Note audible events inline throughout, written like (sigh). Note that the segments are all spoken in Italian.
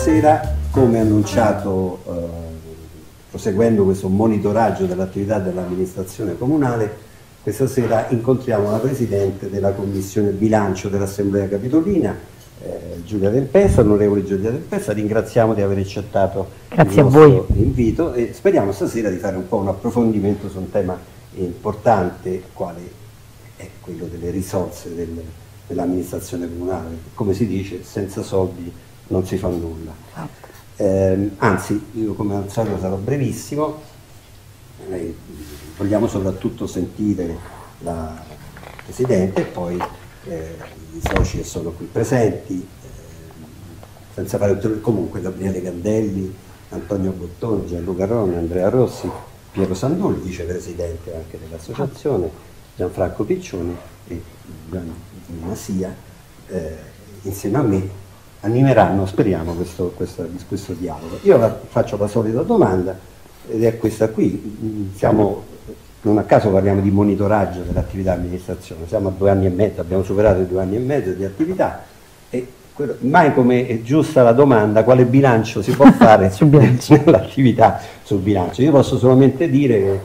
sera, come annunciato, eh, proseguendo questo monitoraggio dell'attività dell'amministrazione comunale, questa sera incontriamo la Presidente della Commissione Bilancio dell'Assemblea Capitolina, eh, Giulia Tempesta, onorevole Giulia Tempesta, ringraziamo di aver accettato Grazie il nostro voi. invito e speriamo stasera di fare un po' un approfondimento su un tema importante quale è quello delle risorse del, dell'amministrazione comunale. Come si dice, senza soldi non si fa nulla. Eh, anzi, io come al solito sarò brevissimo, eh, vogliamo soprattutto sentire la Presidente e poi eh, i soci che sono qui presenti, eh, senza fare tutto, comunque Gabriele Candelli, Antonio Bottoni, Gianluca Rona, Andrea Rossi, Piero Sandulli, vicepresidente anche dell'associazione, Gianfranco Piccioni e Gianni Masia, eh, insieme a me animeranno, speriamo, questo, questo, questo dialogo. Io la, faccio la solita domanda ed è questa qui, siamo, non a caso parliamo di monitoraggio dell'attività amministrazione, siamo a due anni e mezzo, abbiamo superato i due anni e mezzo di attività e quello, mai come è giusta la domanda quale bilancio si può (laughs) fare (laughs) nell'attività sul bilancio. Io posso solamente dire che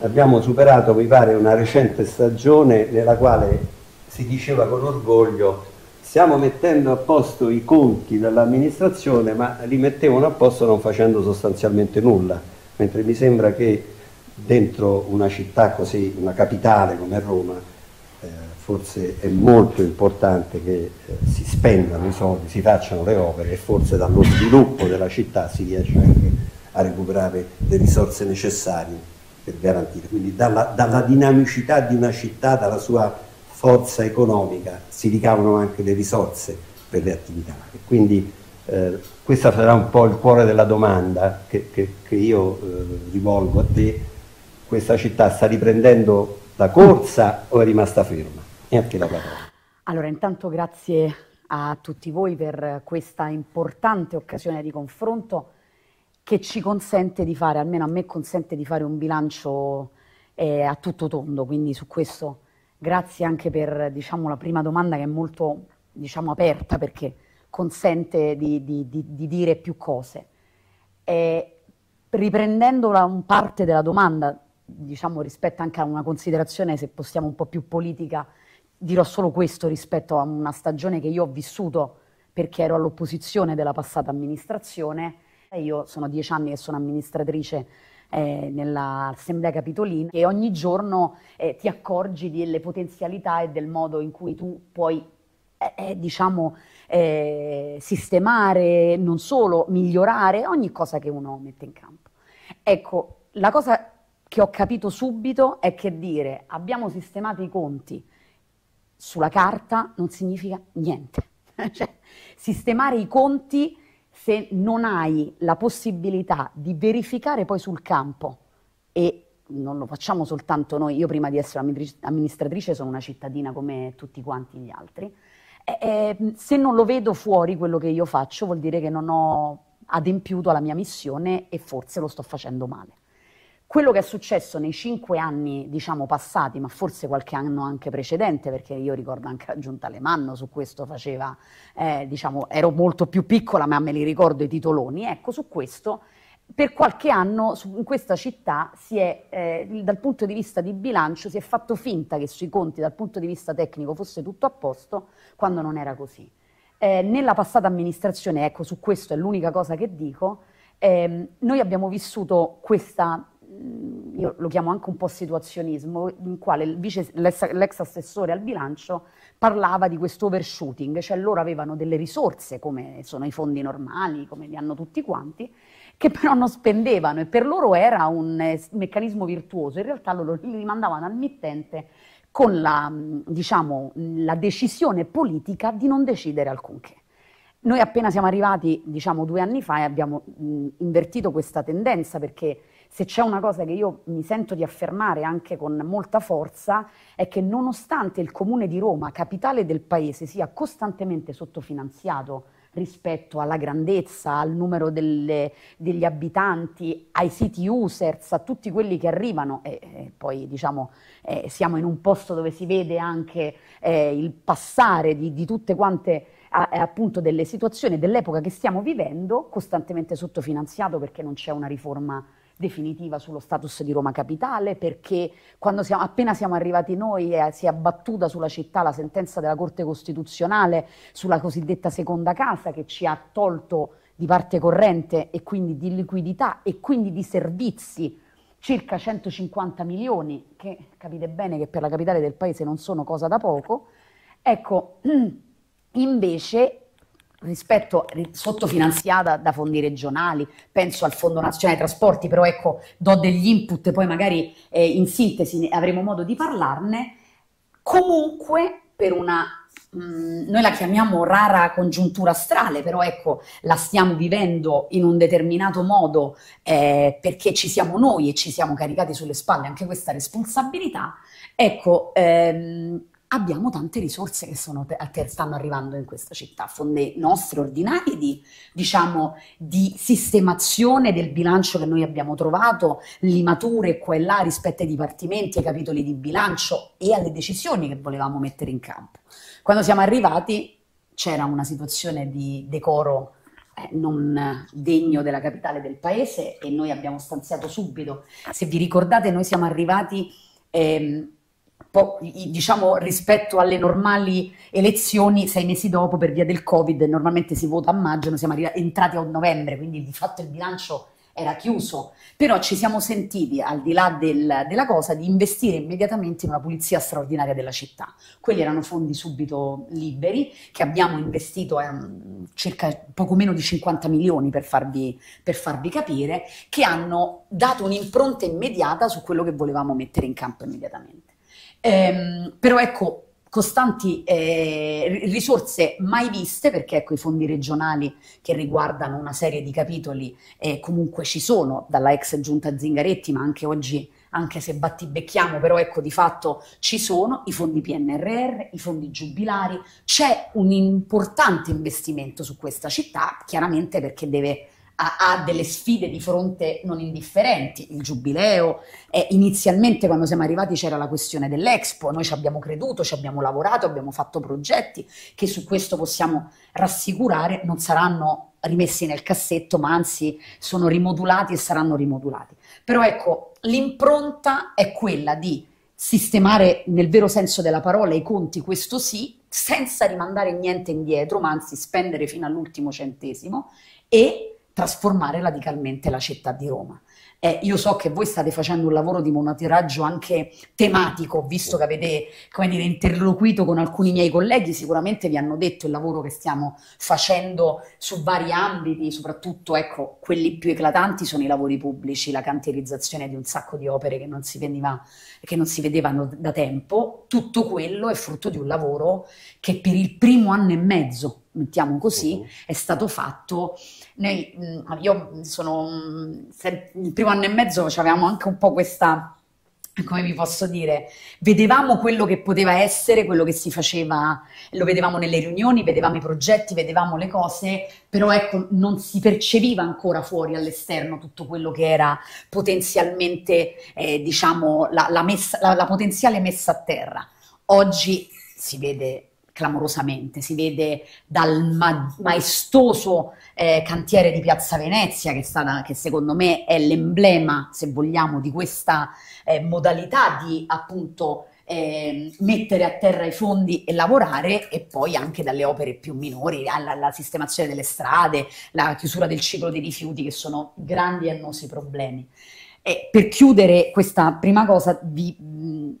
abbiamo superato, mi pare, una recente stagione nella quale si diceva con orgoglio stiamo mettendo a posto i conti dell'amministrazione ma li mettevano a posto non facendo sostanzialmente nulla, mentre mi sembra che dentro una città così, una capitale come Roma, eh, forse è molto importante che eh, si spendano i soldi, si facciano le opere e forse dallo sviluppo della città si riesce anche a recuperare le risorse necessarie per garantire. Quindi dalla, dalla dinamicità di una città, dalla sua forza economica, si ricavano anche le risorse per le attività. E quindi eh, questo sarà un po' il cuore della domanda che, che, che io eh, rivolgo a te. Questa città sta riprendendo la corsa o è rimasta ferma? E anche la parola. Allora, intanto grazie a tutti voi per questa importante occasione di confronto che ci consente di fare, almeno a me consente di fare un bilancio eh, a tutto tondo, quindi su questo Grazie anche per diciamo, la prima domanda che è molto diciamo, aperta perché consente di, di, di, di dire più cose. E riprendendo la, un parte della domanda, diciamo, rispetto anche a una considerazione, se possiamo, un po' più politica, dirò solo questo rispetto a una stagione che io ho vissuto perché ero all'opposizione della passata amministrazione. Io sono dieci anni che sono amministratrice eh, nell'Assemblea Capitolina e ogni giorno eh, ti accorgi delle potenzialità e del modo in cui tu puoi eh, eh diciamo, eh, sistemare, non solo migliorare ogni cosa che uno mette in campo. Ecco, la cosa che ho capito subito è che dire abbiamo sistemato i conti sulla carta non significa niente. (laughs) cioè, sistemare i conti se non hai la possibilità di verificare poi sul campo e non lo facciamo soltanto noi, io prima di essere amministratrice sono una cittadina come tutti quanti gli altri, e, e, se non lo vedo fuori quello che io faccio vuol dire che non ho adempiuto alla mia missione e forse lo sto facendo male. Quello che è successo nei cinque anni, diciamo, passati, ma forse qualche anno anche precedente, perché io ricordo anche la Giunta Alemanno su questo faceva, eh, diciamo, ero molto più piccola, ma me li ricordo i titoloni, ecco, su questo per qualche anno in questa città è, eh, dal punto di vista di bilancio, si è fatto finta che sui conti dal punto di vista tecnico fosse tutto a posto, quando non era così. Eh, nella passata amministrazione, ecco, su questo è l'unica cosa che dico, ehm, noi abbiamo vissuto questa io lo chiamo anche un po' situazionismo, in quale vice, l'ex, assessore al bilancio parlava di questo overshooting, cioè loro avevano delle risorse, come sono i fondi normali, come li hanno tutti quanti, che però non spendevano e per loro era un eh, meccanismo virtuoso, in realtà loro li rimandavano al mittente con la, diciamo, la decisione politica di non decidere alcunché. Noi appena siamo arrivati, diciamo, due anni fa e abbiamo mh, invertito questa tendenza perché se c'è una cosa che io mi sento di affermare anche con molta forza è che nonostante il comune di Roma, capitale del paese, sia costantemente sottofinanziato rispetto alla grandezza, al numero delle, degli abitanti, ai siti users, a tutti quelli che arrivano e, e poi diciamo eh, siamo in un posto dove si vede anche eh, il passare di, di tutte quante appunto delle situazioni dell'epoca che stiamo vivendo, costantemente sottofinanziato perché non c'è una riforma definitiva sullo status di Roma Capitale, perché quando siamo, appena siamo arrivati noi eh, si è abbattuta sulla città la sentenza della Corte Costituzionale sulla cosiddetta seconda casa che ci ha tolto di parte corrente e quindi di liquidità e quindi di servizi circa 150 milioni, che capite bene che per la capitale del paese non sono cosa da poco, ecco, (clears throat) invece rispetto sottofinanziata da fondi regionali, penso al Fondo Nazionale Trasporti, però ecco, do degli input, poi magari eh, in sintesi avremo modo di parlarne, comunque per una Mm, noi la chiamiamo rara congiuntura astrale, però ecco, la stiamo vivendo in un determinato modo eh, perché ci siamo noi e ci siamo caricati sulle spalle anche questa responsabilità. Ecco, ehm, abbiamo tante risorse che, sono, che, stanno arrivando in questa città, fondi nostri ordinari di, diciamo, di sistemazione del bilancio che noi abbiamo trovato, limature qua e là rispetto ai dipartimenti, ai capitoli di bilancio e alle decisioni che volevamo mettere in campo. Quando siamo arrivati c'era una situazione di decoro eh, non degno della capitale del paese e noi abbiamo stanziato subito. Se vi ricordate, noi siamo arrivati eh, po', diciamo rispetto alle normali elezioni sei mesi dopo per via del Covid, normalmente si vota a maggio, noi siamo entrati a novembre, quindi di fatto il bilancio era chiuso, però ci siamo sentiti, al di là del, della cosa, di investire immediatamente in una pulizia straordinaria della città. Quelli erano fondi subito liberi, che abbiamo investito eh, circa poco meno di 50 milioni per farvi, per farvi capire, che hanno dato un'impronta immediata su quello che volevamo mettere in campo immediatamente. Ehm, però ecco, costanti eh, risorse mai viste, perché ecco i fondi regionali che riguardano una serie di capitoli eh, comunque ci sono, dalla ex giunta Zingaretti, ma anche oggi, anche se battibecchiamo, però ecco di fatto ci sono i fondi PNRR, i fondi giubilari, c'è un importante investimento su questa città, chiaramente perché deve ha, delle sfide di fronte non indifferenti, il giubileo, eh, inizialmente quando siamo arrivati c'era la questione dell'Expo, noi ci abbiamo creduto, ci abbiamo lavorato, abbiamo fatto progetti che su questo possiamo rassicurare. Non saranno rimessi nel cassetto, ma anzi sono rimodulati e saranno rimodulati. Però ecco, l'impronta è quella di sistemare nel vero senso della parola i conti, questo sì, senza rimandare niente indietro, ma anzi spendere fino all'ultimo centesimo e trasformare radicalmente la città di Roma. Eh, io so che voi state facendo un lavoro di monitoraggio anche tematico, visto che avete dire, interloquito con alcuni miei colleghi, sicuramente vi hanno detto il lavoro che stiamo facendo su vari ambiti, soprattutto ecco, quelli più eclatanti sono i lavori pubblici, la cantierizzazione di un sacco di opere che non si, veniva, che non si vedevano da tempo. Tutto quello è frutto di un lavoro che per il primo anno e mezzo mettiamo così, è stato fatto. Noi, mm, io sono il primo anno e mezzo avevamo anche un po' questa come vi posso dire, vedevamo quello che poteva essere, quello che si faceva, lo vedevamo nelle riunioni, vedevamo i progetti, vedevamo le cose, però ecco, non si percepiva ancora fuori all'esterno tutto quello che era potenzialmente, eh, diciamo, la, la, messa, la, la potenziale messa a terra. Oggi si vede clamorosamente, si vede dal ma- maestoso eh, cantiere di Piazza Venezia, che, stata, che, secondo me è l'emblema, se vogliamo, di questa eh, modalità di appunto eh, mettere a terra i fondi e lavorare e poi anche dalle opere più minori, alla, alla, sistemazione delle strade, la chiusura del ciclo dei rifiuti, che sono grandi e annosi problemi. E per chiudere questa prima cosa, vi, mh,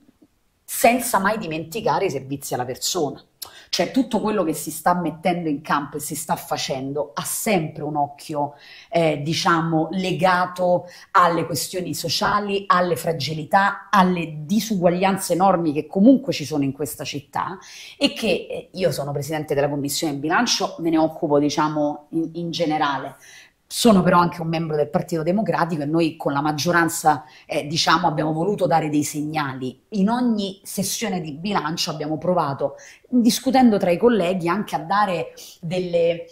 senza mai dimenticare i servizi alla persona. Cioè tutto quello che si sta mettendo in campo e si sta facendo ha sempre un occhio, eh, diciamo, legato alle questioni sociali, alle fragilità, alle disuguaglianze enormi che comunque ci sono in questa città e che eh, io sono presidente della commissione bilancio, me ne occupo, diciamo, in, in generale sono però anche un membro del Partito Democratico e noi con la maggioranza eh, diciamo, abbiamo voluto dare dei segnali. In ogni sessione di bilancio abbiamo provato, discutendo tra i colleghi, anche a dare delle,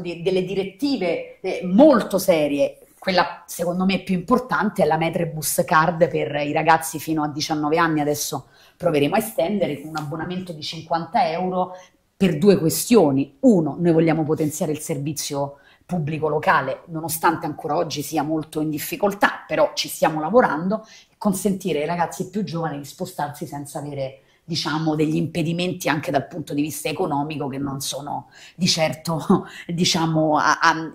dire, delle direttive eh, molto serie. Quella secondo me più importante è la Metrebus Card per i ragazzi fino a 19 anni, adesso proveremo a estendere con un abbonamento di 50 euro per due questioni. Uno, noi vogliamo potenziare il servizio pubblico locale, nonostante ancora oggi sia molto in difficoltà, però ci stiamo lavorando, consentire ai ragazzi più giovani di spostarsi senza avere diciamo, degli impedimenti anche dal punto di vista economico che non sono di certo, (laughs) diciamo, a, a,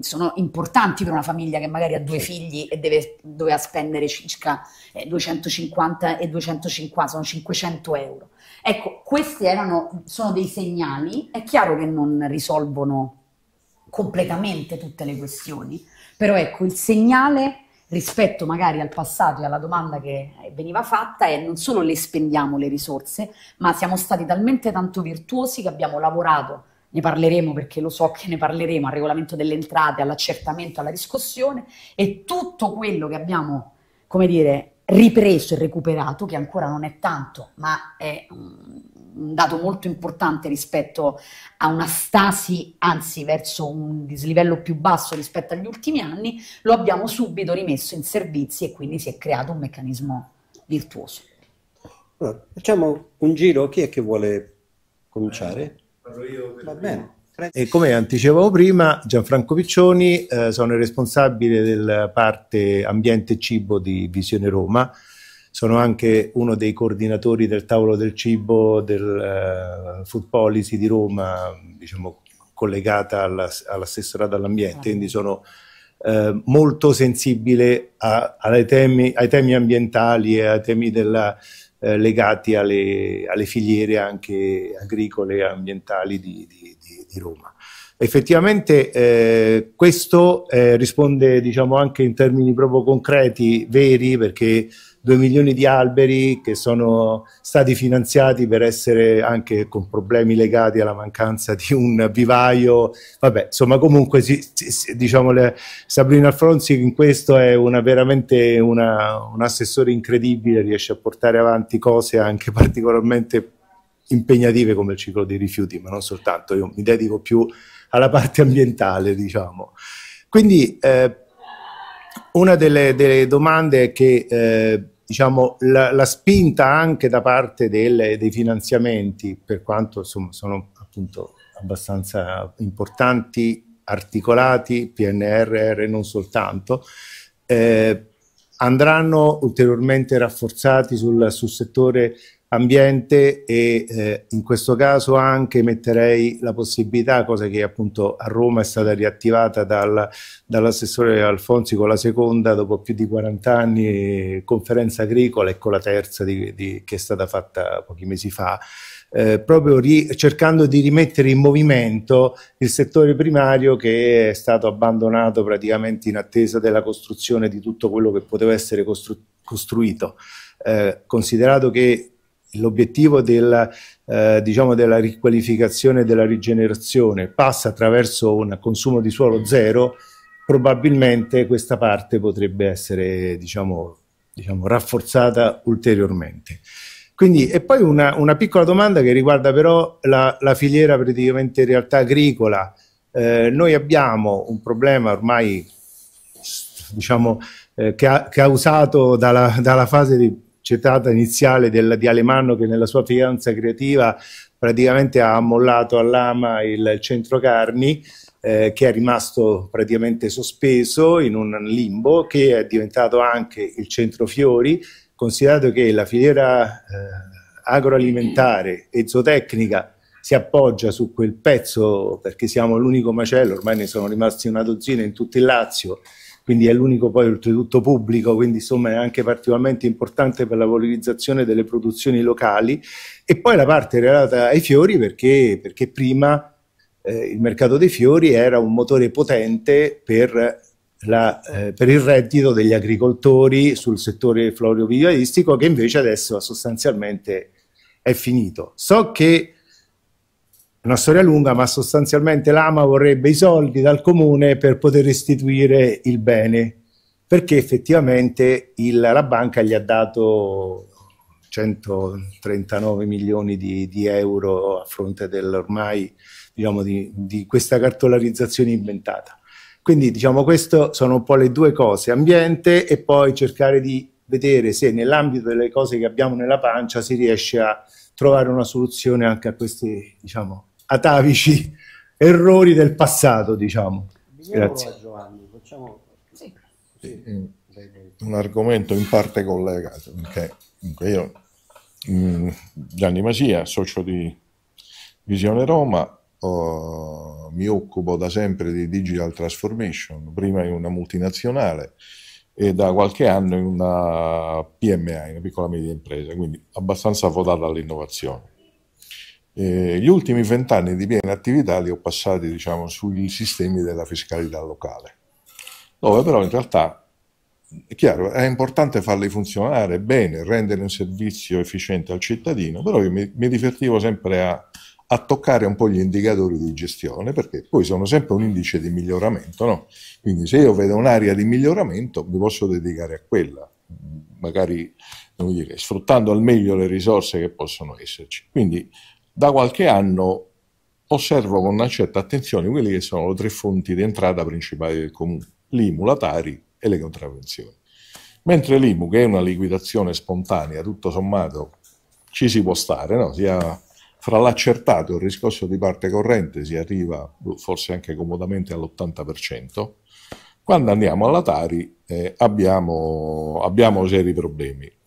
sono importanti per una famiglia che magari ha due figli e deve, doveva spendere circa 250 eh, e 250, sono 500 euro. Ecco, questi erano, sono dei segnali, è chiaro che non risolvono completamente tutte le questioni, però ecco, il segnale rispetto magari al passato e alla domanda che veniva fatta è non solo le spendiamo le risorse, ma siamo stati talmente tanto virtuosi che abbiamo lavorato, ne parleremo perché lo so che ne parleremo, al regolamento delle entrate, all'accertamento, alla riscossione e tutto quello che abbiamo, come dire, ripreso e recuperato, che ancora non è tanto, ma è un dato molto importante rispetto a una stasi, anzi verso un dislivello più basso rispetto agli ultimi anni, lo abbiamo subito rimesso in servizi e quindi si è creato un meccanismo virtuoso. Allora, facciamo un giro, chi è che vuole cominciare? Parlo io. Va bene. E come anticipavo prima, Gianfranco Piccioni, eh, sono il responsabile della parte ambiente e cibo di Visione Roma, sono anche uno dei coordinatori del tavolo del cibo del uh, Food Policy di Roma, diciamo collegata alla, all'assessorato all'ambiente, quindi sono uh, molto sensibile a, temi, ai temi ambientali e ai temi della, uh, legati alle, alle, filiere anche agricole e ambientali di, di, di, di Roma. Effettivamente eh, questo eh, risponde diciamo, anche in termini proprio concreti, veri, perché 2 milioni di alberi che sono stati finanziati per essere anche con problemi legati alla mancanza di un vivaio. Vabbè, insomma, comunque si, si, diciamo le, Sabrina Alfonsi in questo è una, veramente una, un assessore incredibile, riesce a portare avanti cose anche (laughs) particolarmente impegnative come il ciclo dei rifiuti, ma non soltanto, io mi dedico più alla parte ambientale, diciamo. Quindi eh, una delle, delle, domande è che eh, diciamo, la, la, spinta anche da parte del, dei finanziamenti, per quanto insomma, sono appunto abbastanza importanti, articolati, PNRR non soltanto, eh, andranno ulteriormente rafforzati sul, sul settore ambiente e eh, in questo caso anche metterei la possibilità, cosa che appunto a Roma è stata riattivata dal, dall'assessore Alfonsi con la seconda dopo più di 40 anni conferenza agricola e con la terza di, di, che è stata fatta pochi mesi fa, eh, proprio ri, cercando di rimettere in movimento il settore primario che è stato abbandonato praticamente in attesa della costruzione di tutto quello che poteva essere costru costruito. Eh, considerato che l'obiettivo della, eh, diciamo della riqualificazione e della rigenerazione passa attraverso un consumo di suolo zero, probabilmente questa parte potrebbe essere diciamo, diciamo, rafforzata ulteriormente. Quindi, e poi una, una, piccola domanda che riguarda però la, la filiera praticamente in realtà agricola. Eh, noi abbiamo un problema ormai diciamo, eh, ha, causato dalla, dalla fase di citata iniziale del, di Alemanno che nella sua fianza creativa praticamente ha mollato all'ama il centro carni eh, che è rimasto praticamente sospeso in un limbo che è diventato anche il centro fiori considerato che la filiera eh, agroalimentare e zootecnica si appoggia su quel pezzo perché siamo l'unico macello, ormai ne sono rimasti una dozzina in tutto il Lazio quindi è l'unico poi oltretutto pubblico, quindi insomma è anche particolarmente importante per la valorizzazione delle produzioni locali e poi la parte relata ai fiori perché, perché prima eh, il mercato dei fiori era un motore potente per, la, eh, per il reddito degli agricoltori sul settore florovivaistico che invece adesso sostanzialmente è finito. So che una storia lunga, ma sostanzialmente l'AMA vorrebbe i soldi dal comune per poter restituire il bene, perché effettivamente il, la banca gli ha dato 139 milioni di, di euro a fronte dell'ormai diciamo, di, di questa cartolarizzazione inventata. Quindi diciamo queste sono un po' le due cose, ambiente e poi cercare di vedere se nell'ambito delle cose che abbiamo nella pancia si riesce a trovare una soluzione anche a questi, diciamo, atavici (laughs) errori del passato, diciamo. Grazie. Giovanni, facciamo... Sì. Sì. Un argomento in parte collegato, perché io, mm, Gianni Masia, socio di Visione Roma, oh, mi occupo da sempre di digital transformation, prima in una multinazionale e da qualche anno in una PMA, in una piccola media impresa, quindi abbastanza votata all'innovazione. Eh, gli ultimi vent'anni di piena attività li ho passati diciamo, sui sistemi della fiscalità locale, dove però in realtà è chiaro, è importante farli funzionare bene, rendere un servizio efficiente al cittadino, però io mi, mi divertivo sempre a, a, toccare un po' gli indicatori di gestione, perché poi sono sempre un indice di miglioramento, no? Quindi se io vedo un'area di miglioramento mi posso dedicare a quella, magari dire, sfruttando al meglio le risorse che possono esserci. Quindi da qualche anno osservo con una certa attenzione quelle che sono le tre fonti di entrata principali del comune, l'IMU, la Tari e le contravvenzioni. Mentre l'IMU, che è una liquidazione spontanea, tutto sommato ci si può stare, no? Sia fra l'accertato e il riscosso di parte corrente si arriva forse anche comodamente all'80%, quando andiamo alla Tari eh, abbiamo, abbiamo seri problemi.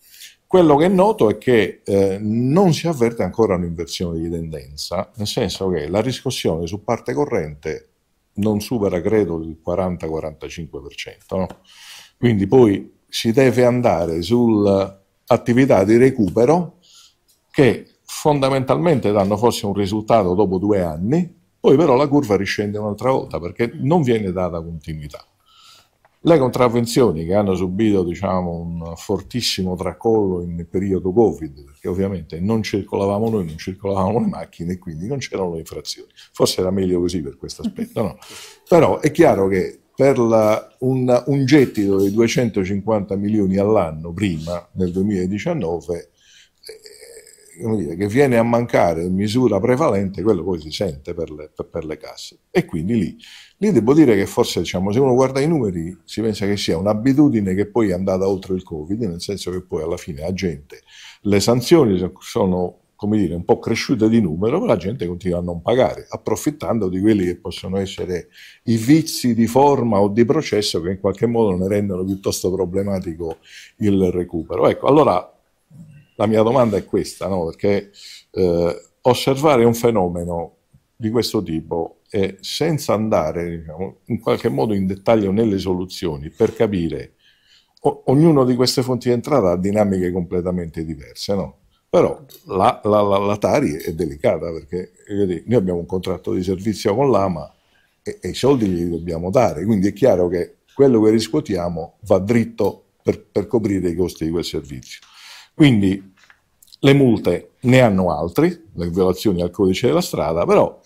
Quello che noto è che eh, non si avverte ancora un'inversione di tendenza, nel senso che la riscossione su parte corrente non supera credo il 40-45%. No? Quindi poi si deve andare sull'attività di recupero che fondamentalmente danno forse un risultato dopo due anni, poi però la curva riscende un'altra volta perché non viene data continuità. Le contravvenzioni che hanno subito diciamo, un fortissimo tracollo in periodo Covid, perché ovviamente non circolavamo noi, non circolavamo le macchine e quindi non c'erano le infrazioni. Forse era meglio così per questo aspetto, no? (laughs) Però è chiaro che per la, un, un, gettito di 250 milioni all'anno prima, nel 2019, dire, che viene a mancare in misura prevalente, quello poi si sente per le, per, le casse. E quindi lì, lì, devo dire che forse diciamo, se uno guarda i numeri si pensa che sia un'abitudine che poi è andata oltre il Covid, nel senso che poi alla fine la gente, le sanzioni sono come dire, un po' cresciute di numero, ma la gente continua a non pagare, approfittando di quelli che possono essere i vizi di forma o di processo che in qualche modo ne rendono piuttosto problematico il recupero. Ecco, allora la mia domanda è questa, no? perché eh, osservare un fenomeno di questo tipo e senza andare diciamo, in qualche modo in dettaglio nelle soluzioni per capire, o, ognuno di queste fonti di entrata ha dinamiche completamente diverse, no? però la, la, la, la, Tari è delicata perché noi abbiamo un contratto di servizio con l'AMA e, e i soldi li dobbiamo dare, quindi è chiaro che quello che riscuotiamo va dritto per, per coprire i costi di quel servizio. Quindi le multe ne hanno altri, le violazioni al codice della strada, però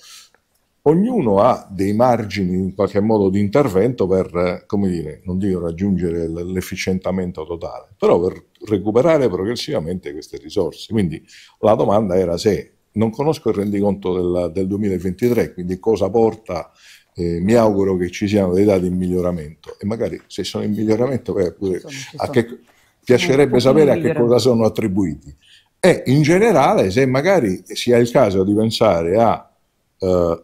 ognuno ha dei margini in qualche modo di intervento per, come dire, non dico raggiungere l'efficientamento totale, però per recuperare progressivamente queste risorse. Quindi la domanda era se non conosco il rendiconto del, del 2023, quindi cosa porta, eh, mi auguro che ci siano dei dati in miglioramento e magari se sono in miglioramento pure, a che, piacerebbe sapere a che cosa sono attribuiti. E in generale, se magari sia il caso di pensare a eh,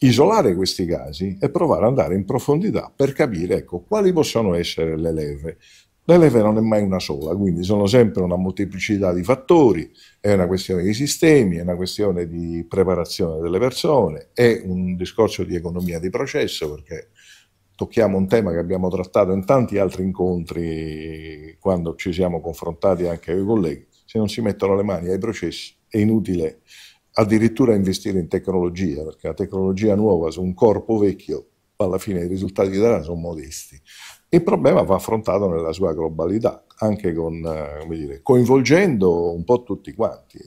isolare questi casi e provare ad andare in profondità per capire ecco, quali possono essere le leve. Le leve non è mai una sola, quindi sono sempre una molteplicità di fattori, è una questione di sistemi, è una questione di preparazione delle persone, è un discorso di economia di processo perché tocchiamo un tema che abbiamo trattato in tanti altri incontri quando ci siamo confrontati anche con i colleghi. Se non si mettono le mani ai processi è inutile addirittura investire in tecnologia, perché la tecnologia nuova su un corpo vecchio alla fine i risultati che darà sono modesti. Il problema va affrontato nella sua globalità, anche con, eh, dire, coinvolgendo un po' tutti quanti.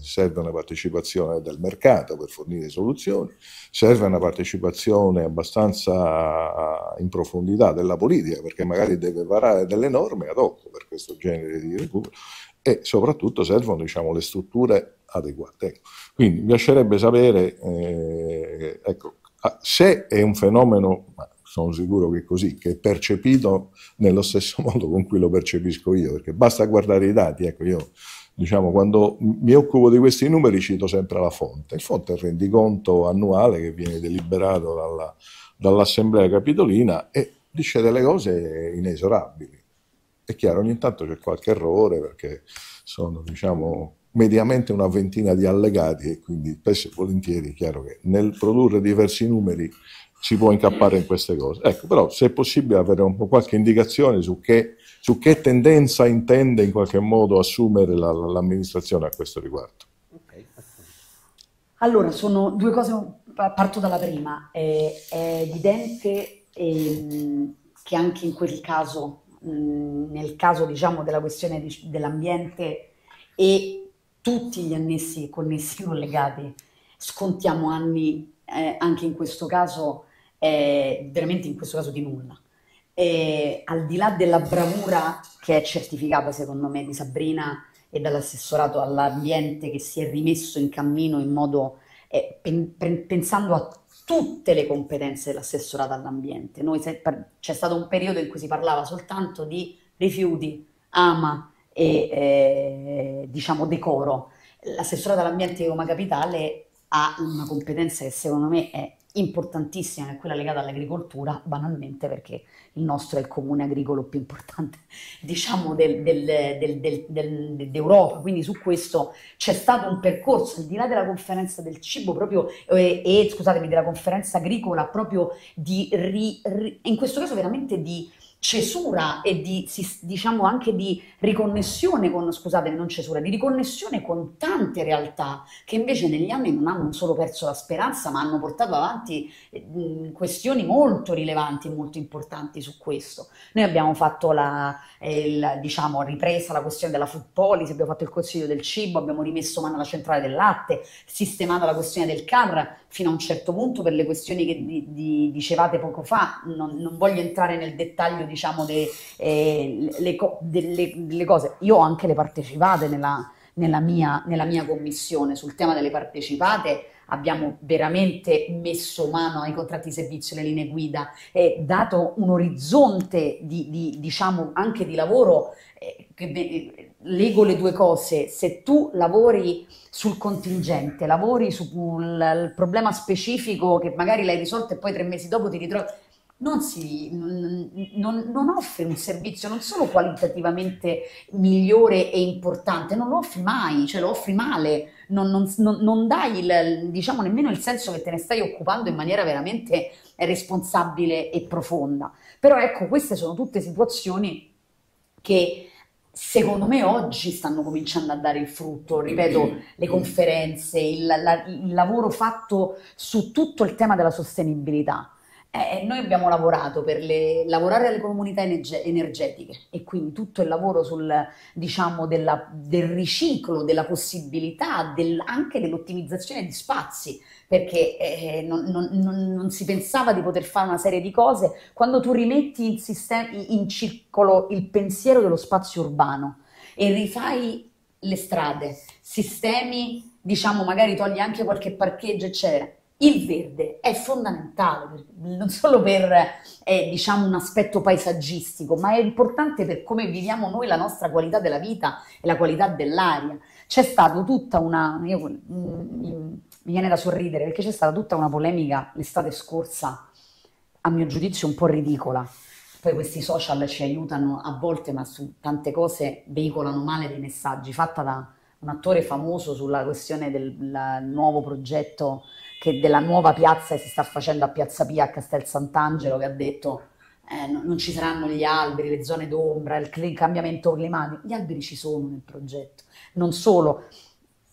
Serve una partecipazione del mercato per fornire soluzioni, serve una partecipazione abbastanza in profondità della politica, perché magari deve varare delle norme ad hoc per questo genere di recupero, e soprattutto servono diciamo, le strutture adeguate. Ecco. Quindi mi piacerebbe sapere eh, ecco, se è un fenomeno sono sicuro che è così, che è percepito nello stesso (laughs) modo con cui lo percepisco io, perché basta guardare i dati, ecco io diciamo quando mi occupo di questi numeri cito sempre la fonte, il fonte è il rendiconto annuale che viene deliberato dalla, dall'Assemblea Capitolina e dice delle cose inesorabili. È chiaro, ogni tanto c'è qualche errore perché sono diciamo mediamente una ventina di allegati e quindi spesso e volentieri è chiaro che nel produrre diversi numeri si può incappare in queste cose. Ecco, però se è possibile avere un po' qualche indicazione su che, su che tendenza intende in qualche modo assumere la, l'amministrazione a questo riguardo. Allora, sono due cose, parto dalla prima. È, è evidente ehm, che anche in quel caso, nel caso diciamo della questione di, dell'ambiente e tutti gli annessi connessi collegati, scontiamo anni eh, anche in questo caso è veramente in questo caso di nulla. E al di là della bravura che è certificata secondo me di Sabrina e dall'assessorato all'ambiente che si è rimesso in cammino in modo eh, pen, pensando a tutte le competenze dell'assessorato all'ambiente. Noi, c'è stato un periodo in cui si parlava soltanto di rifiuti, ama e eh, diciamo decoro. L'assessorato all'ambiente di Roma Capitale ha una competenza che secondo me è importantissima, che è quella legata all'agricoltura, banalmente perché il nostro è il comune agricolo più importante, (laughs) diciamo, del, del, del, d'Europa. Quindi su questo c'è stato un percorso, al di là della conferenza del cibo, proprio, eh, e scusatemi, della conferenza agricola, proprio di, ri, ri, in questo caso veramente di cesura e di, diciamo anche di riconnessione con, scusate, non cesura, di riconnessione con tante realtà che invece negli anni non hanno solo perso la speranza, ma hanno portato avanti eh, questioni molto rilevanti e molto importanti su questo. Noi abbiamo fatto la, il, diciamo, ripresa la questione della food policy, abbiamo fatto il consiglio del cibo, abbiamo rimesso mano alla centrale del latte, sistemata la questione del CAR fino a un certo punto per le questioni che di, di, dicevate poco fa, non, non voglio entrare nel dettaglio diciamo, de, eh, le, delle, delle, cose. Io ho anche le partecipate nella, nella, mia, nella mia commissione. Sul tema delle partecipate abbiamo veramente messo mano ai contratti di servizio, alle linee guida, e dato un orizzonte di, di diciamo anche di lavoro eh, che eh, lego le due cose, se tu lavori sul contingente, lavori sul problema specifico che magari l'hai risolto e poi tre mesi dopo ti ritrovi, non, si, non, non, offre un servizio non solo qualitativamente migliore e importante, non lo offri mai, cioè lo offri male, non, non dai il, diciamo nemmeno il senso che te ne stai occupando in maniera veramente responsabile e profonda. Però ecco, queste sono tutte situazioni che secondo me oggi stanno cominciando a dare il frutto, ripeto, le conferenze, il, la, il lavoro fatto su tutto il tema della sostenibilità. Eh, noi abbiamo lavorato per le, lavorare alle comunità energetiche e quindi tutto il lavoro sul, diciamo, della, del riciclo, della possibilità, del, anche dell'ottimizzazione di spazi, perché eh, non, non, non, non, si pensava di poter fare una serie di cose. Quando tu rimetti in, sistemi, in circolo il pensiero dello spazio urbano e rifai le strade, sistemi, diciamo, magari togli anche qualche parcheggio, eccetera, il verde è fondamentale, non solo per eh, diciamo, un aspetto paesaggistico, ma è importante per come viviamo noi la nostra qualità della vita e la qualità dell'aria. C'è stata tutta una... Io, mm, mi viene da sorridere perché c'è stata tutta una polemica l'estate scorsa, a mio giudizio un po' ridicola. Poi questi social ci aiutano a volte, ma su tante cose veicolano male dei messaggi, fatta da un attore famoso sulla questione del nuovo progetto che della nuova piazza che si sta facendo a Piazza Pia a Castel Sant'Angelo che ha detto eh, no, non ci saranno gli alberi, le zone d'ombra, il, il cambiamento climatico. Gli alberi ci sono nel progetto. Non solo,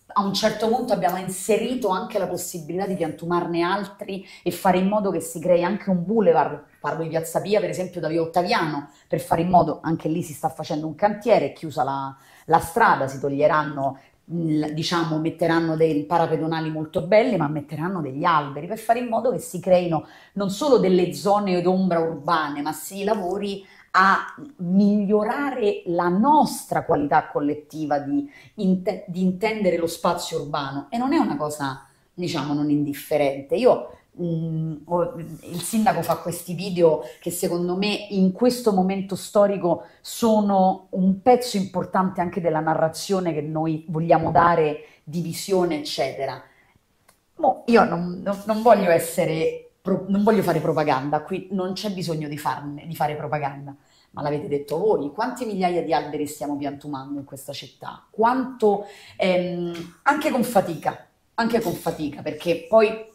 a un certo punto abbiamo inserito anche la possibilità di piantumarne altri e fare in modo che si crei anche un boulevard, parlo di Piazza Pia per esempio da Via Ottaviano, per fare in modo, anche lì si sta facendo un cantiere, è chiusa la, la strada, si toglieranno diciamo, metteranno dei parapedonali molto belli, ma metteranno degli alberi per fare in modo che si creino non solo delle zone d'ombra urbane, ma si lavori a migliorare la nostra qualità collettiva di, int- di intendere lo spazio urbano e non è una cosa diciamo non indifferente. Io il sindaco fa questi video che secondo me in questo momento storico sono un pezzo importante anche della narrazione che noi vogliamo dare di visione, eccetera. Mo, io non, non, voglio essere, non voglio fare propaganda, qui non c'è bisogno di, farne, di fare propaganda, ma l'avete detto voi, quante migliaia di alberi stiamo piantumando in questa città? Quanto, ehm, anche con fatica, anche con fatica, perché poi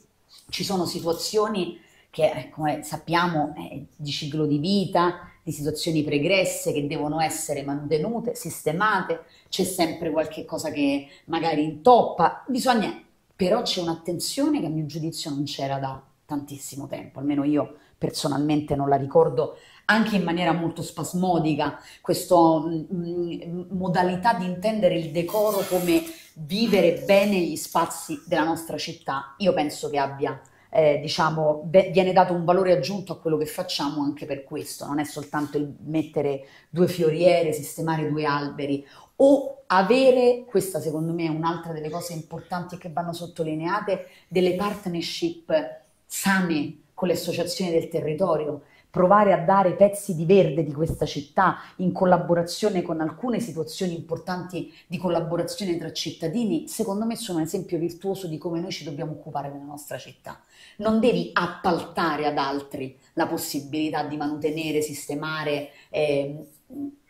ci sono situazioni che, eh, come sappiamo, eh, di ciclo di vita, di situazioni pregresse che devono essere mantenute, sistemate, c'è sempre qualche cosa che magari intoppa, bisogna, però c'è un'attenzione che a mio giudizio non c'era da tantissimo tempo, almeno io personalmente non la ricordo anche in maniera molto spasmodica, questa mm, mm, modalità di intendere il decoro come vivere bene gli spazi della nostra città, io penso che abbia, eh, diciamo, be- viene dato un valore aggiunto a quello che facciamo anche per questo, non è soltanto il mettere due fioriere, sistemare due alberi o avere, questa secondo me è un'altra delle cose importanti che vanno sottolineate, delle partnership sane con le associazioni del territorio provare a dare pezzi di verde di questa città in collaborazione con alcune situazioni importanti di collaborazione tra cittadini, secondo me sono un esempio virtuoso di come noi ci dobbiamo occupare della nostra città. Non devi appaltare ad altri la possibilità di mantenere, sistemare, eh,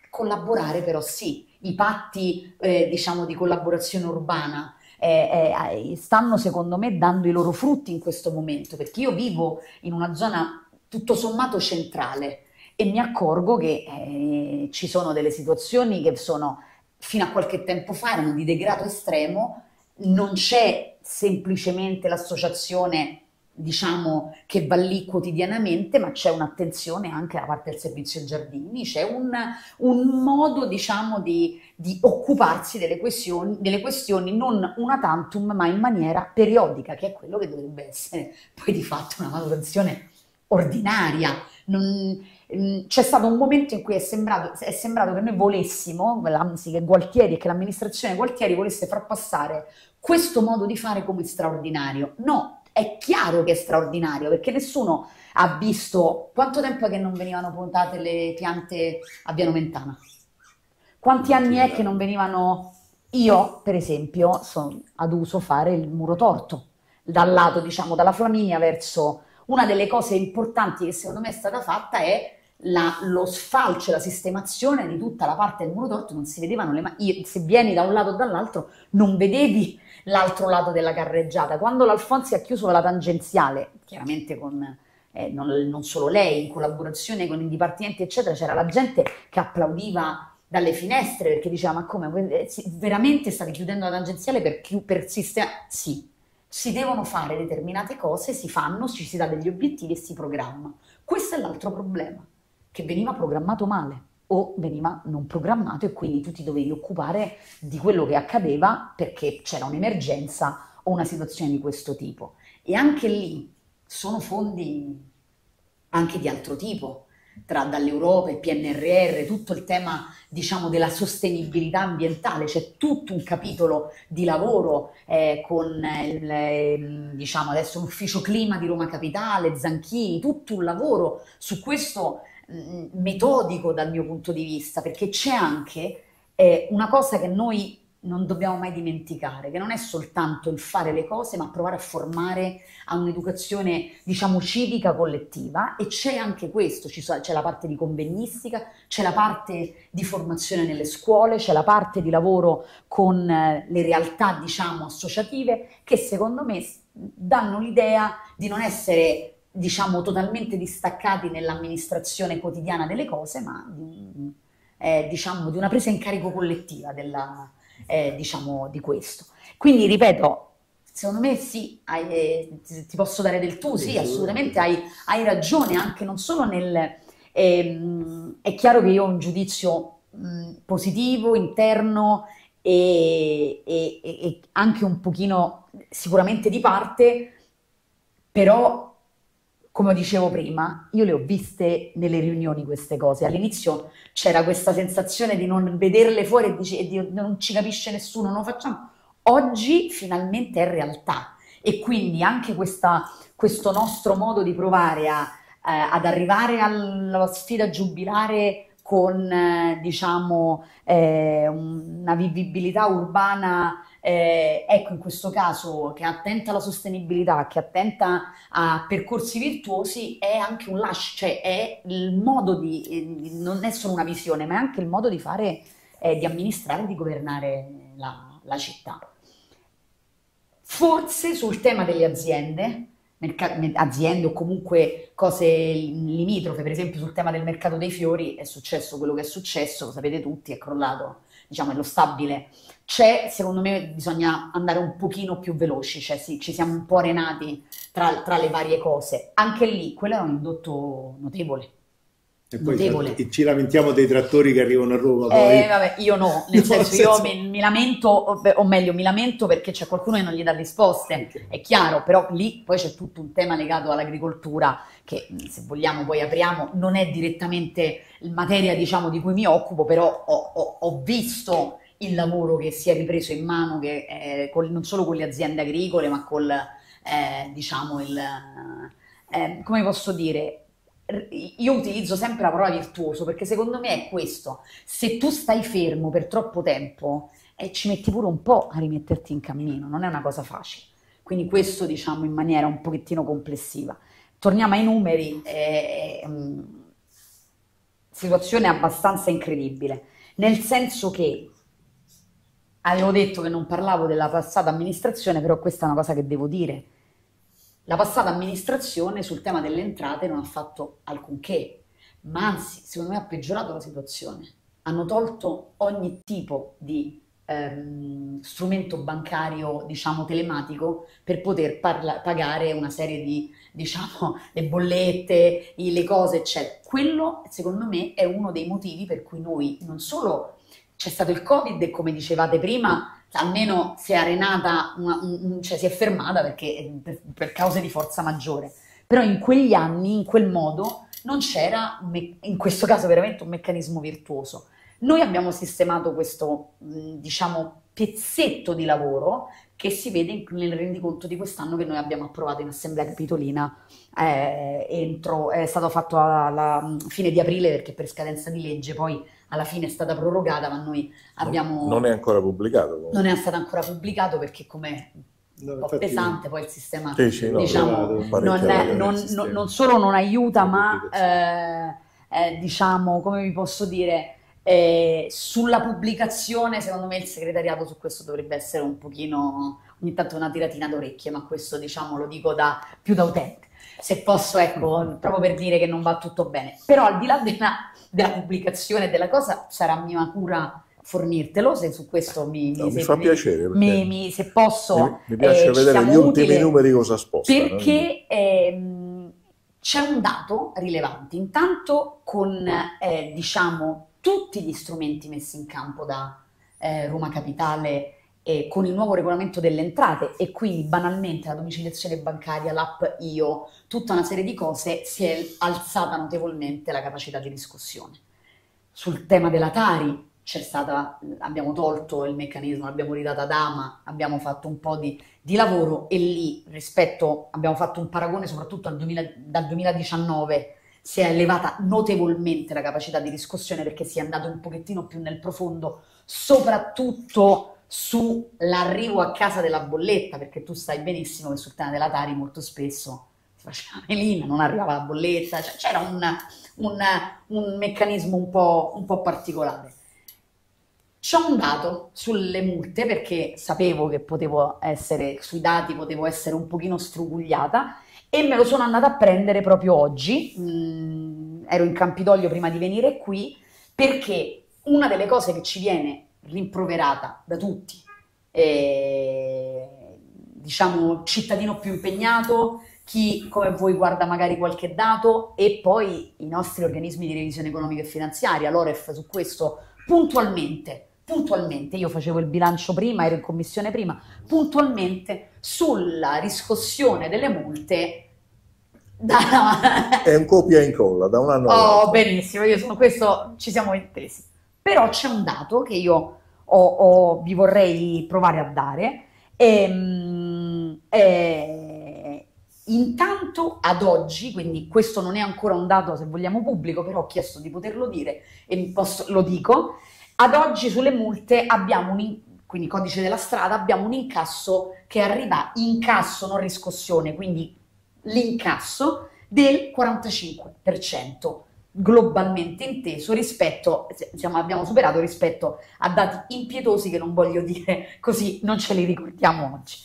collaborare però sì. I patti eh, diciamo di collaborazione urbana eh, eh, stanno secondo me dando i loro frutti in questo momento perché io vivo in una zona tutto sommato centrale. E mi accorgo che eh, ci sono delle situazioni che sono fino a qualche tempo fa erano di degrado estremo, non c'è semplicemente l'associazione diciamo che va lì quotidianamente, ma c'è un'attenzione anche da parte del servizio giardini, c'è un, un modo diciamo di, di occuparsi delle questioni, delle questioni non una tantum ma in maniera periodica, che è quello che dovrebbe essere (laughs) poi di fatto una manutenzione ordinaria. Non, mm, c'è stato un momento in cui è sembrato, è sembrato che noi volessimo, anzi che Gualtieri e che l'amministrazione Gualtieri volesse far passare questo modo di fare come straordinario. No, è chiaro che è straordinario perché nessuno ha visto quanto tempo è che non venivano puntate le piante a Piano Mentana. Quanti anni è che non venivano... Io, per esempio, sono ad uso fare il muro torto, dal lato, diciamo, dalla Flaminia verso una delle cose importanti che secondo me è stata fatta è la, lo sfalcio, la sistemazione di tutta la parte del muro torto, non si vedevano le mani, se vieni da un lato o dall'altro non vedevi l'altro lato della carreggiata. Quando l'Alfonsi ha chiuso la tangenziale, chiaramente con eh, non, non, solo lei, in collaborazione con i dipartimenti, eccetera, c'era la gente che applaudiva dalle finestre perché diceva ma come, eh, veramente state chiudendo la tangenziale per, per sistemare? Sì, si devono fare determinate cose, si fanno, ci si dà degli obiettivi e si programma. Questo è l'altro problema, che veniva programmato male o veniva non programmato e quindi tu ti dovevi occupare di quello che accadeva perché c'era un'emergenza o una situazione di questo tipo. E anche lì sono fondi anche di altro tipo, tra dall'Europa, il PNRR, tutto il tema diciamo della sostenibilità ambientale, c'è tutto un capitolo di lavoro eh, con il, ehm, diciamo adesso l'ufficio clima di Roma Capitale, Zanchini, tutto un lavoro su questo mh, mm, metodico dal mio punto di vista, perché c'è anche eh, una cosa che noi non dobbiamo mai dimenticare che non è soltanto il fare le cose, ma provare a formare a un'educazione, diciamo, civica collettiva. E c'è anche questo, c'è la parte di convegnistica, c'è la parte di formazione nelle scuole, c'è la parte di lavoro con eh, le realtà, diciamo, associative che secondo me danno l'idea di non essere diciamo totalmente distaccati nell'amministrazione quotidiana delle cose, ma di, eh, diciamo, di una presa in carico collettiva della, eh, diciamo, di questo. Quindi, ripeto, secondo me sì, hai, eh, ti posso dare del tu, sì, assolutamente hai, hai ragione, anche non solo nel... Ehm, è chiaro che io ho un giudizio mh, positivo, interno e, e, e anche un pochino sicuramente di parte, però come dicevo prima, io le ho viste nelle riunioni queste cose. All'inizio c'era questa sensazione di non vederle fuori e di, di non ci capisce nessuno, non lo facciamo. Oggi finalmente è realtà e quindi anche questa, questo nostro modo di provare a, eh, ad arrivare alla sfida giubilare con eh, diciamo eh, una vivibilità urbana eh, ecco in questo caso che attenta alla sostenibilità, che attenta a percorsi virtuosi è anche un lascio, cioè è il modo di, eh, non è solo una visione, ma è anche il modo di fare, eh, di amministrare, di governare la, la città. Forse sul tema delle aziende, aziende o comunque cose limitrofe, per esempio sul tema del mercato dei fiori è successo quello che è successo, lo sapete tutti, è crollato, diciamo, è lo stabile. C'è, secondo me, bisogna andare un pochino più veloci, cioè sì, ci siamo un po' arenati tra, tra le varie cose. Anche lì, quello è un indotto notevole. E poi notevole. ci lamentiamo dei trattori che arrivano a Roma. Eh, vabbè, io no, (laughs) nel senso, senso io mi, mi, lamento, o meglio, mi lamento perché c'è qualcuno che non gli dà risposte, okay. è chiaro, però lì poi c'è tutto un tema legato all'agricoltura che se vogliamo poi apriamo, non è direttamente materia diciamo di cui mi occupo, però ho, ho, ho visto il lavoro che si è ripreso in mano che, eh, con, non solo con le aziende agricole, ma con eh, diciamo il eh, come posso dire io utilizzo sempre la parola virtuoso perché secondo me è questo. Se tu stai fermo per troppo tempo e eh, ci metti pure un po' a rimetterti in cammino, non è una cosa facile. Quindi questo diciamo in maniera un pochettino complessiva. Torniamo ai numeri, eh, eh, situazione abbastanza incredibile, nel senso che avevo detto che non parlavo della passata amministrazione, però questa è una cosa che devo dire la passata amministrazione sul tema delle entrate non ha fatto alcunché, ma anzi, secondo me ha peggiorato la situazione. Hanno tolto ogni tipo di ehm, strumento bancario, diciamo, telematico per poter parla- pagare una serie di, diciamo, le bollette, le cose, eccetera. Quello, secondo me, è uno dei motivi per cui noi non solo c'è stato il Covid e come dicevate prima, almeno si è arenata, una, un, cioè si è fermata perché, per, per, cause di forza maggiore. Però in quegli anni, in quel modo, non c'era, in questo caso veramente, un meccanismo virtuoso. Noi abbiamo sistemato questo, diciamo, pezzetto di lavoro che si vede nel rendiconto di quest'anno che noi abbiamo approvato in Assemblea Capitolina eh, entro, è stato fatto alla fine di aprile perché per scadenza di legge poi alla fine è stata prorogata, ma noi abbiamo... Non è ancora pubblicato. Non è stato ancora pubblicato perché come no, un po' pesante poi il sistema, sì, sì, no, diciamo, non, è, non, non, non, solo non aiuta, ma eh, eh, diciamo, come vi posso dire, eh, sulla pubblicazione secondo me il segretariato su questo dovrebbe essere un pochino, ogni tanto una tiratina d'orecchie, ma questo diciamo lo dico da, più da utente, se posso ecco, proprio per dire che non va tutto bene. Però al di là della della pubblicazione della cosa sarà mia cura fornirtelo se su questo mi, no, mi, mi fa piacere mi, mi, se posso mi, piace eh, vedere gli ultimi numeri cosa spostano perché ehm, c'è un dato rilevante. Intanto con eh, diciamo tutti gli strumenti messi in campo da eh, Roma Capitale eh, con il nuovo regolamento delle entrate e quindi banalmente la domiciliazione bancaria, l'app IO, tutta una serie di cose, si è alzata notevolmente la capacità di discussione. Sul tema della Tari c'è stata, abbiamo tolto il meccanismo, l'abbiamo ridata ad Ama, abbiamo fatto un po' di, di lavoro e lì rispetto, abbiamo fatto un paragone soprattutto 2000, dal 2019 si è elevata notevolmente la capacità di discussione perché si è andato un pochettino più nel profondo, soprattutto sull'arrivo a casa della bolletta, perché tu sai benissimo che sul tema della Tari molto spesso si faceva (laughs) melina, non arrivava la bolletta, cioè c'era un, un, un meccanismo un po', un po' particolare. C'ho un dato sulle multe perché sapevo che potevo essere, sui dati potevo essere un pochino strugugliata e me lo sono andata a prendere proprio oggi, mm, ero in Campidoglio prima di venire qui, perché una delle cose che ci viene rimproverata da tutti, eh, diciamo cittadino più impegnato, chi come voi guarda magari qualche dato e poi i nostri organismi di revisione economica e finanziaria, l'OREF su questo puntualmente, puntualmente, io facevo il bilancio prima, ero in commissione prima, puntualmente sulla riscossione delle multe da... È un copia e incolla da un anno Oh, benissimo, io sono questo, ci siamo intesi. Però c'è un dato che io ho, ho, vi vorrei provare a dare, e, um, Eh, intanto ad oggi, quindi questo non è ancora un dato se vogliamo pubblico, però ho chiesto di poterlo dire e posso, lo dico, ad oggi sulle multe abbiamo un, quindi codice della strada, abbiamo un incasso che arriva incasso, non riscossione, quindi l'incasso del 45% globalmente inteso rispetto, diciamo, abbiamo superato rispetto a dati impietosi che non voglio dire così, non ce li ricordiamo oggi.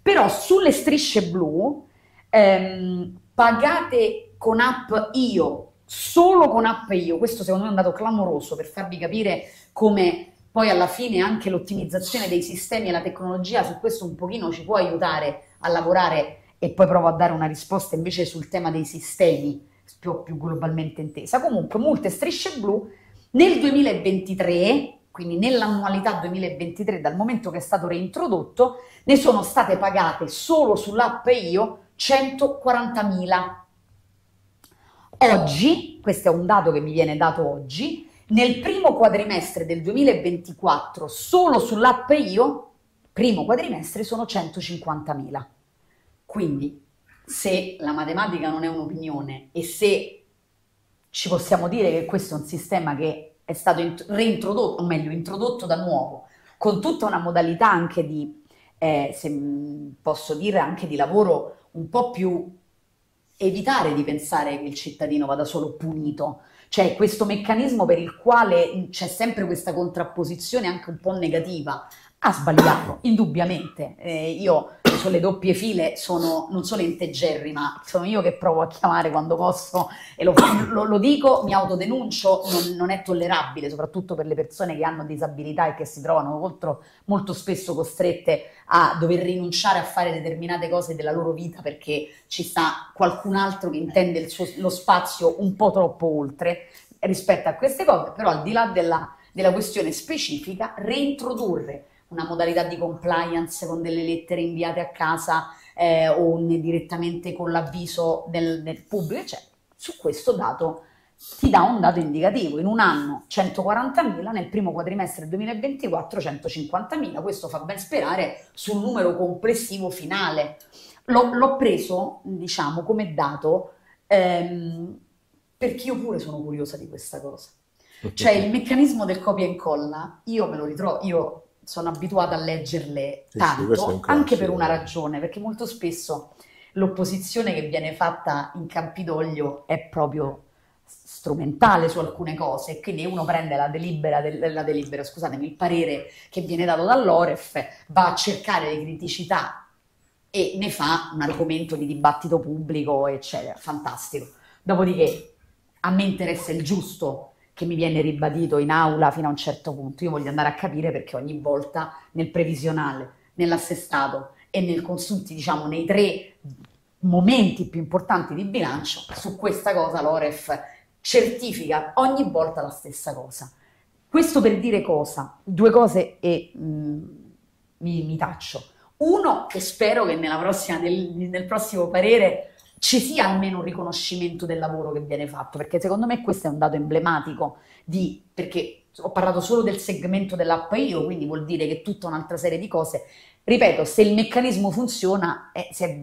Però sulle strisce blu ehm, pagate con app io, solo con app io, questo secondo me è un dato clamoroso per farvi capire come poi alla fine anche l'ottimizzazione dei sistemi e la tecnologia su questo un pochino ci può aiutare a lavorare e poi provo a dare una risposta invece sul tema dei sistemi più, più globalmente intesa. Comunque, molte strisce blu nel 2023, quindi nell'annualità 2023, dal momento che è stato reintrodotto, ne sono state pagate solo sull'app IO 140.000. Oggi, questo è un dato che mi viene dato oggi, nel primo quadrimestre del 2024, solo sull'app IO, primo quadrimestre sono 150.000. Quindi se la matematica non è un'opinione e se ci possiamo dire che questo è un sistema che è stato reintrodotto, o meglio, introdotto da nuovo, con tutta una modalità anche di, eh, se posso dire, anche di lavoro un po' più evitare di pensare che il cittadino vada solo punito, cioè questo meccanismo per il quale c'è sempre questa contrapposizione anche un po' negativa ha sbagliato, indubbiamente. Eh, io sulle doppie file sono non solo integerrima, sono io che provo a chiamare quando posso e lo, lo, lo dico, mi autodenuncio, non, non, è tollerabile, soprattutto per le persone che hanno disabilità e che si trovano molto, molto spesso costrette a dover rinunciare a fare determinate cose della loro vita perché ci sta qualcun altro che intende suo, lo spazio un po' troppo oltre rispetto a queste cose, però al di là della, della questione specifica, reintrodurre una modalità di compliance con delle lettere inviate a casa eh, o direttamente con l'avviso del, del pubblico, eccetera. Su questo dato ti dà un dato indicativo. In un anno 140.000, nel primo quadrimestre 2024 150.000, questo fa ben sperare sul numero complessivo finale. L'ho, l'ho preso, diciamo, come dato ehm, perché io pure sono curiosa di questa cosa. Cioè il meccanismo del copia e incolla, io me lo ritrovo, io sono abituata a leggerle tanto, sì, anche per una ragione, perché molto spesso l'opposizione che viene fatta in Campidoglio è proprio strumentale su alcune cose, quindi uno prende la delibera, del, la delibera scusatemi, il parere che viene dato dall'Oref, va a cercare le criticità e ne fa un argomento di dibattito pubblico, eccetera, fantastico. Dopodiché a me interessa il giusto che mi viene ribadito in aula fino a un certo punto. Io voglio andare a capire perché ogni volta nel previsionale, nell'assestato e nel consunti, diciamo, nei tre momenti più importanti di bilancio, su questa cosa l'Oref certifica ogni volta la stessa cosa. Questo per dire cosa? Due cose e mh, mm, mi, mi taccio. Uno, che spero che nel prossimo parere ci sia almeno un riconoscimento del lavoro che viene fatto, perché secondo me questo è un dato emblematico di, perché ho parlato solo del segmento dell'app io, quindi vuol dire che tutta un'altra serie di cose, ripeto, se il meccanismo funziona, è, è,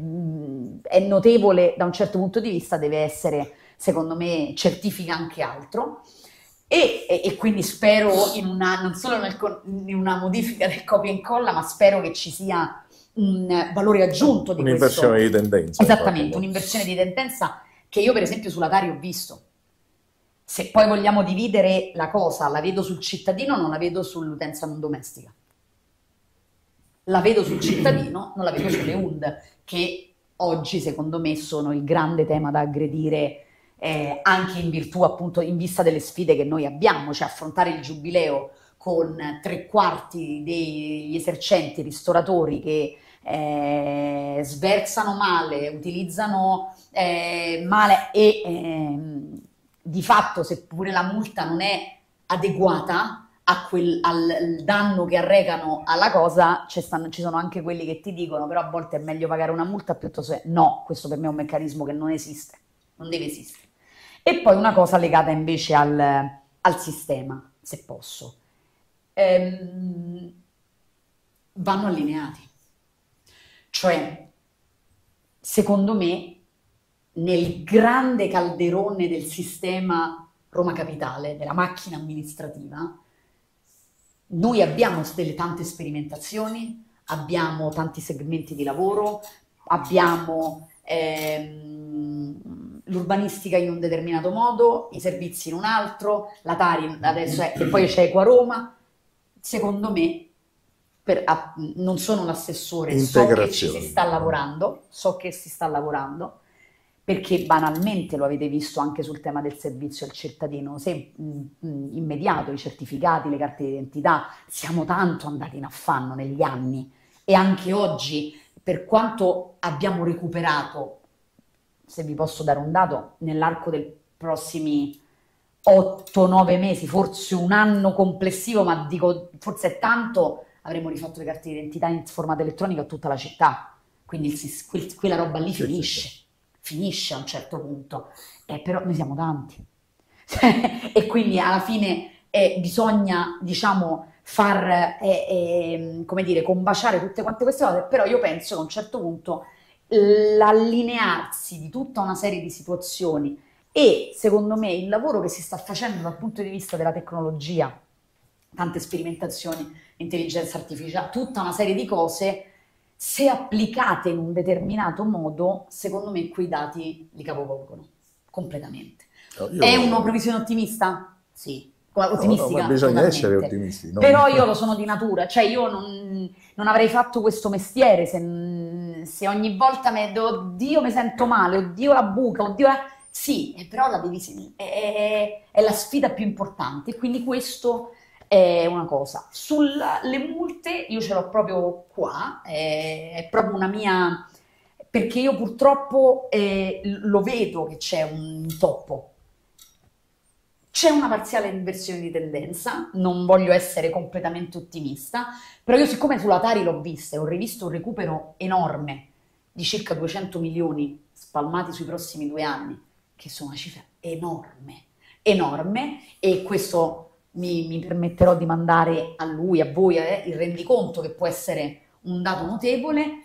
è notevole da un certo punto di vista, deve essere, secondo me, certifica anche altro. E, e, e, quindi spero in una, non solo nel, in una modifica del copia e incolla, ma spero che ci sia un valore aggiunto di un'inversione questo. di tendenza. Esattamente, un'inversione di tendenza che io per esempio sulla Tari ho visto. Se poi vogliamo dividere la cosa, la vedo sul cittadino, non la vedo sull'utenza non domestica. La vedo sul cittadino, non la vedo sulle UND, che oggi secondo me sono il grande tema da aggredire eh, anche in virtù appunto in vista delle sfide che noi abbiamo, cioè affrontare il giubileo con tre quarti degli esercenti ristoratori che eh, sversano male, utilizzano eh, male e eh, di fatto seppure la multa non è adeguata quel, al danno che arrecano alla cosa, stanno, ci sono anche quelli che ti dicono però a volte è meglio pagare una multa piuttosto che no, questo per me è un meccanismo che non esiste, non deve esistere. E poi una cosa legata invece al, al sistema, se posso. Ehm, vanno allineati. Cioè, secondo me, nel grande calderone del sistema Roma Capitale, della macchina amministrativa, noi abbiamo delle tante sperimentazioni, abbiamo tanti segmenti di lavoro, abbiamo ehm, l'urbanistica in un determinato modo, i servizi in un altro, la Tari adesso è, e poi c'è Equa Roma. Secondo me, per, a, non sono l'assessore, so che ci si sta lavorando, so che si sta lavorando, perché banalmente lo avete visto anche sul tema del servizio al cittadino, se mh, mh, immediato, i certificati, le carte d'identità, siamo tanto andati in affanno negli anni. E anche oggi, per quanto abbiamo recuperato, se vi posso dare un dato, nell'arco dei prossimi 8-9 mesi, forse un anno complessivo, ma dico forse è tanto, avremo rifatto le carte d'identità in formato elettronico a tutta la città, quindi il, quella roba lì finisce. finisce a un certo punto, eh, però noi siamo tanti. (laughs) e quindi alla fine eh, bisogna, diciamo, far, eh, ehm, come dire, combaciare tutte quante queste cose, però io penso che a un certo punto l'allinearsi di tutta una serie di situazioni e secondo me il lavoro che si sta facendo dal punto di vista della tecnologia, tante sperimentazioni, intelligenza artificiale, tutta una serie di cose se applicate in un determinato modo, secondo me quei dati li capovolgono completamente. No, È una previsione ottimista? Sì. Ottimistica, no, no, bisogna essere ottimisti. No? Però io lo sono di natura, cioè io non, non avrei fatto questo mestiere se, se ogni volta mi oddio mi sento male, oddio la buca, oddio la... Sì, però la divisione è, è, la sfida più importante, quindi questo è una cosa. Sulle multe io ce l'ho proprio qua, è, è proprio una mia... perché io purtroppo eh, lo vedo che c'è un toppo. C'è una parziale inversione di tendenza, non voglio essere completamente ottimista, però io siccome sulla Tari l'ho vista e ho rivisto un recupero enorme di circa 200 milioni spalmati sui prossimi due anni, che sono una cifra enorme, enorme, e questo mi, mi, permetterò di mandare a lui, a voi, eh, il rendiconto che può essere un dato notevole.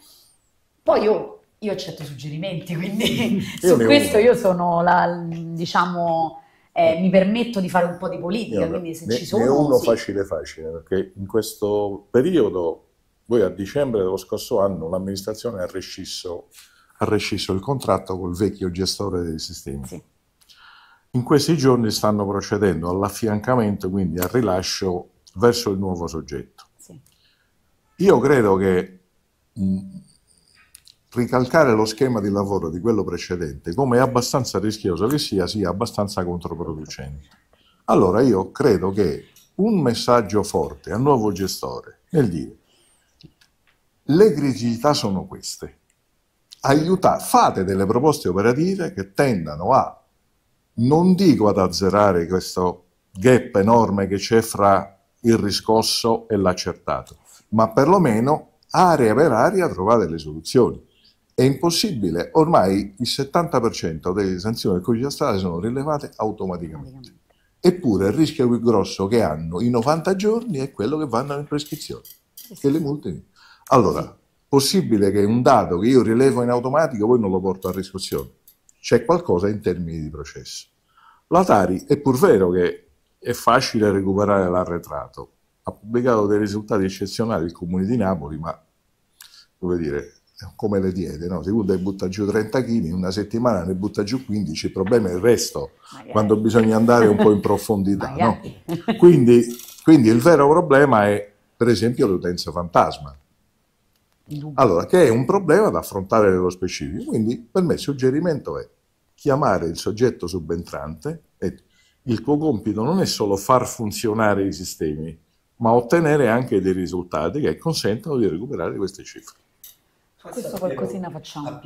Poi io, io accetto suggerimenti, (laughs) quindi su questo io sono la, diciamo, eh, mi permetto di fare un po' di politica, quindi se ne, ci sono... Ne uno sì. facile facile, perché in questo periodo, voi a dicembre dello scorso anno, l'amministrazione ha rescisso, ha rescisso il contratto col vecchio gestore dei sistemi. Sì in questi giorni stanno procedendo all'affiancamento, quindi al rilascio verso il nuovo soggetto. Sì. Io credo che mh, ricalcare lo schema di lavoro di quello precedente, come è abbastanza rischioso che sia, sia abbastanza controproducente. Allora io credo che un messaggio forte al nuovo gestore nel dire le criticità sono queste, aiutate, fate delle proposte operative che tendano a non dico ad azzerare questo gap enorme che c'è fra il riscosso e l'accertato, ma perlomeno area per area trovare le soluzioni. È impossibile, ormai il 70% delle sanzioni del codice stradale sono rilevate automaticamente. Eppure il rischio più grosso che hanno i 90 giorni è quello che vanno in prescrizione, che le multe. Allora, possibile che un dato che io rilevo in automatico poi non lo porto a riscossione? C'è qualcosa in termini di processo. La Tari è pur vero che è facile recuperare l'arretrato, ha pubblicato dei risultati eccezionali il Comune di Napoli, ma come dire, come le diede, no? se uno deve buttare giù 30 kg, in una settimana ne butta giù 15, il problema è il resto, Magari. quando bisogna andare un po' in profondità. no? quindi, quindi il vero problema è per esempio l'utenza fantasma. Allora, che è un problema da affrontare nello specifico. Quindi per me il suggerimento è chiamare il soggetto subentrante e il tuo compito non è solo far funzionare i sistemi, ma ottenere anche dei risultati che consentano di recuperare queste cifre. Questo qualcosina facciamo.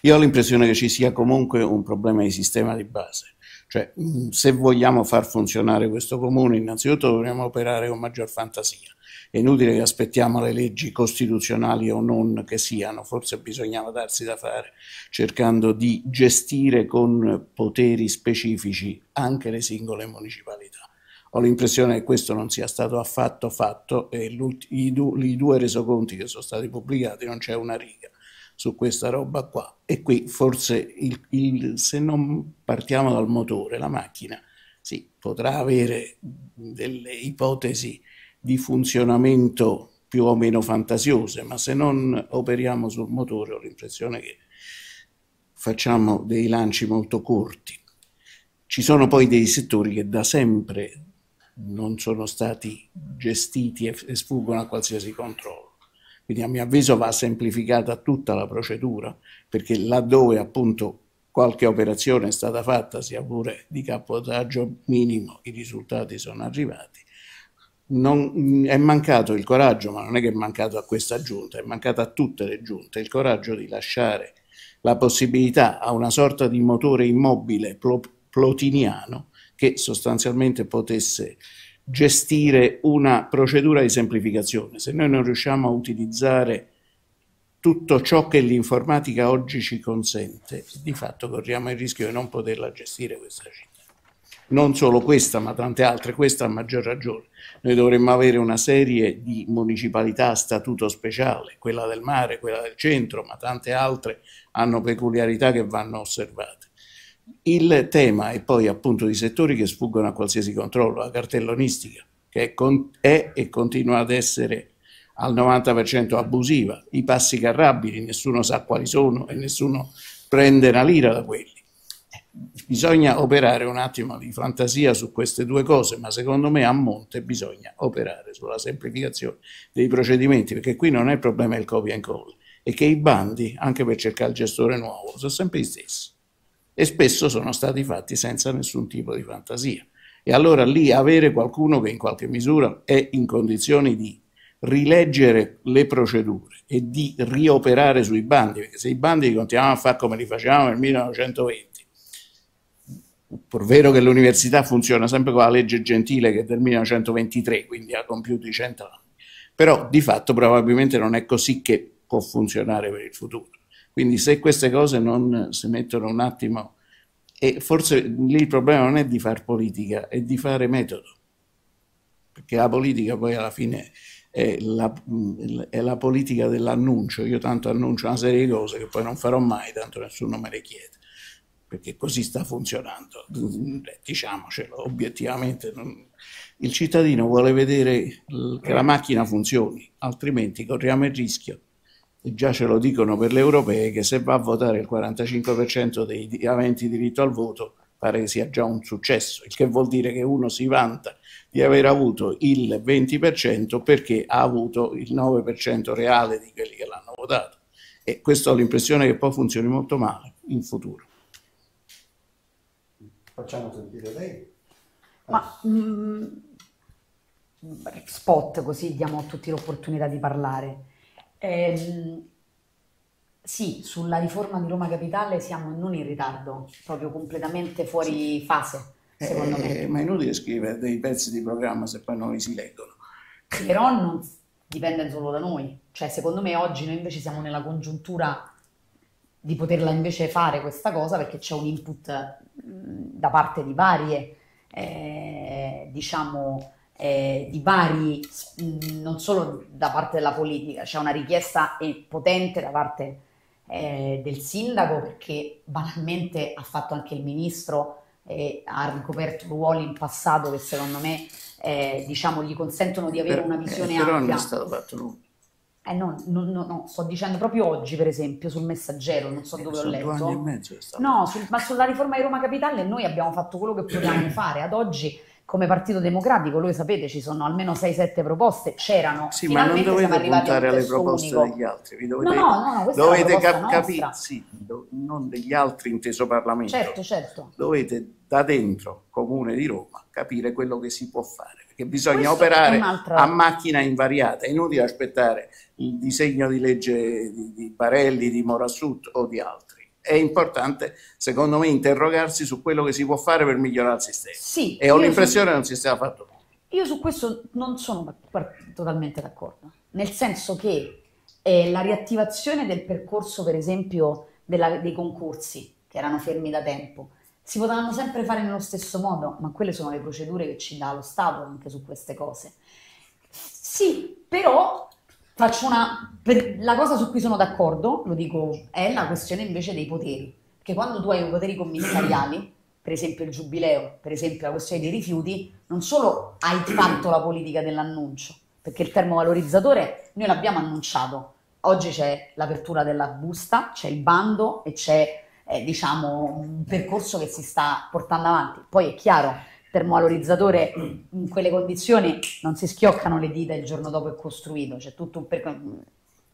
Io ho l'impressione che ci sia comunque un problema di sistema di base. Cioè, se vogliamo far funzionare questo comune, innanzitutto dovremmo operare con maggior fantasia è inutile che aspettiamo le leggi costituzionali o non che siano, forse bisognava darsi da fare, cercando di gestire con poteri specifici anche le singole municipalità. Ho l'impressione che questo non sia stato affatto fatto e i, du i due resoconti che sono stati pubblicati non c'è una riga su questa roba qua. E qui forse il, il, se non partiamo dal motore, la macchina sì, potrà avere delle ipotesi di funzionamento più o meno fantasiose, ma se non operiamo sul motore ho l'impressione che facciamo dei lanci molto corti. Ci sono poi dei settori che da sempre non sono stati gestiti e sfuggono a qualsiasi controllo. Quindi a mio avviso va semplificata tutta la procedura, perché laddove appunto qualche operazione è stata fatta, sia pure di capotaggio minimo, i risultati sono arrivati. Non, è mancato il coraggio, ma non è che è mancato a questa giunta, è mancato a tutte le giunte, il coraggio di lasciare la possibilità a una sorta di motore immobile plotiniano che sostanzialmente potesse gestire una procedura di semplificazione. Se noi non riusciamo a utilizzare tutto ciò che l'informatica oggi ci consente, di fatto corriamo il rischio di non poterla gestire questa città. Non solo questa, ma tante altre, questa a maggior ragione. Noi dovremmo avere una serie di municipalità a statuto speciale, quella del mare, quella del centro, ma tante altre hanno peculiarità che vanno osservate. Il tema è poi appunto di settori che sfuggono a qualsiasi controllo, la cartellonistica, che è, e continua ad essere al 90% abusiva, i passi carrabili, nessuno sa quali sono e nessuno prende una lira da quelli. Bisogna operare un attimo di fantasia su queste due cose, ma secondo me a monte bisogna operare sulla semplificazione dei procedimenti, perché qui non è il problema del copia and call, è che i bandi, anche per cercare il gestore nuovo, sono sempre gli stessi e spesso sono stati fatti senza nessun tipo di fantasia. E allora lì avere qualcuno che in qualche misura è in condizioni di rileggere le procedure e di rioperare sui bandi, perché se i bandi li continuiamo a fare come li facevamo nel 1920, pur vero che l'università funziona sempre con la legge gentile che è del 1923, quindi ha compiuto i 100 anni, però di fatto probabilmente non è così che può funzionare per il futuro. Quindi se queste cose non si mettono un attimo, e forse lì il problema non è di fare politica, è di fare metodo, perché la politica poi alla fine è la, è la politica dell'annuncio, io tanto annuncio una serie di cose che poi non farò mai, tanto nessuno me le chiede, perché così sta funzionando, diciamocelo obiettivamente. il cittadino vuole vedere che la macchina funzioni, altrimenti corriamo il rischio e già ce lo dicono per le europee, che se va a votare il 45% dei aventi diritto al voto pare che sia già un successo, il che vuol dire che uno si vanta di aver avuto il 20% perché ha avuto il 9% reale di quelli che l'hanno votato. E questo ho l'impressione che poi funzioni molto male in futuro. Facciamo sentire lei. Ma mh, mm, spot così diamo a tutti l'opportunità di parlare. Ehm, sì, sulla riforma di Roma Capitale siamo non in ritardo, proprio completamente fuori fase, secondo eh, me. Ma è inutile scrivere dei pezzi di programma se poi non li si leggono. Però non dipende solo da noi, cioè secondo me oggi noi invece siamo nella congiuntura di poterla invece fare questa cosa perché c'è un input da parte di varie, eh, diciamo, eh, di vari, non solo da parte della politica, c'è una richiesta potente da parte eh, del sindaco perché banalmente ha fatto anche il ministro e ha ricoperto ruoli in passato che secondo me eh, diciamo, gli consentono di avere una visione eh, però ampia. non è stato fatto nulla. Eh no, no, no, no, sto dicendo proprio oggi, per esempio, sul messaggero, non so Eh, dove ho sono letto. anni e mezzo No, sul- ma sulla riforma di Roma Capitale noi abbiamo fatto quello che potevamo (clears throat) fare. Ad oggi, come Partito Democratico, voi sapete, ci sono almeno 6-7 proposte, c'erano. Sì, ma non dovete puntare alle proposte unico. degli altri, vi dovete, No, no, no, dovete cap- capire, sì, do- non degli altri inteso Parlamento, Certo, certo. dovete da dentro Comune di Roma capire quello che si può fare, perché bisogna Questo operare a macchina invariata, è inutile aspettare il disegno di legge di, di Barelli, di Morassut o di altri. È importante, secondo me, interrogarsi su quello che si può fare per migliorare il sistema. Sì, E ho io l'impressione che non si sia fatto nulla. Io su questo non sono totalmente d'accordo, nel senso che eh, la riattivazione del percorso, per esempio, della- dei concorsi che erano fermi da tempo, si potevano sempre fare nello stesso modo, ma quelle sono le procedure che ci dà lo Stato anche su queste cose. Sì, però faccio una la cosa su cui sono d'accordo, lo dico, è la questione invece dei poteri. Che quando tu hai poteri commissariali, per esempio il giubileo, per esempio la questione dei rifiuti, non solo hai fatto la politica dell'annuncio, perché il termovalorizzatore noi l'abbiamo annunciato, oggi c'è l'apertura della busta, c'è il bando e c'è eh, diciamo un percorso che si sta portando avanti. Poi è chiaro, termovalorizzatore in quelle condizioni non si schioccano le dita il giorno dopo è costruito, c'è tutto un percorso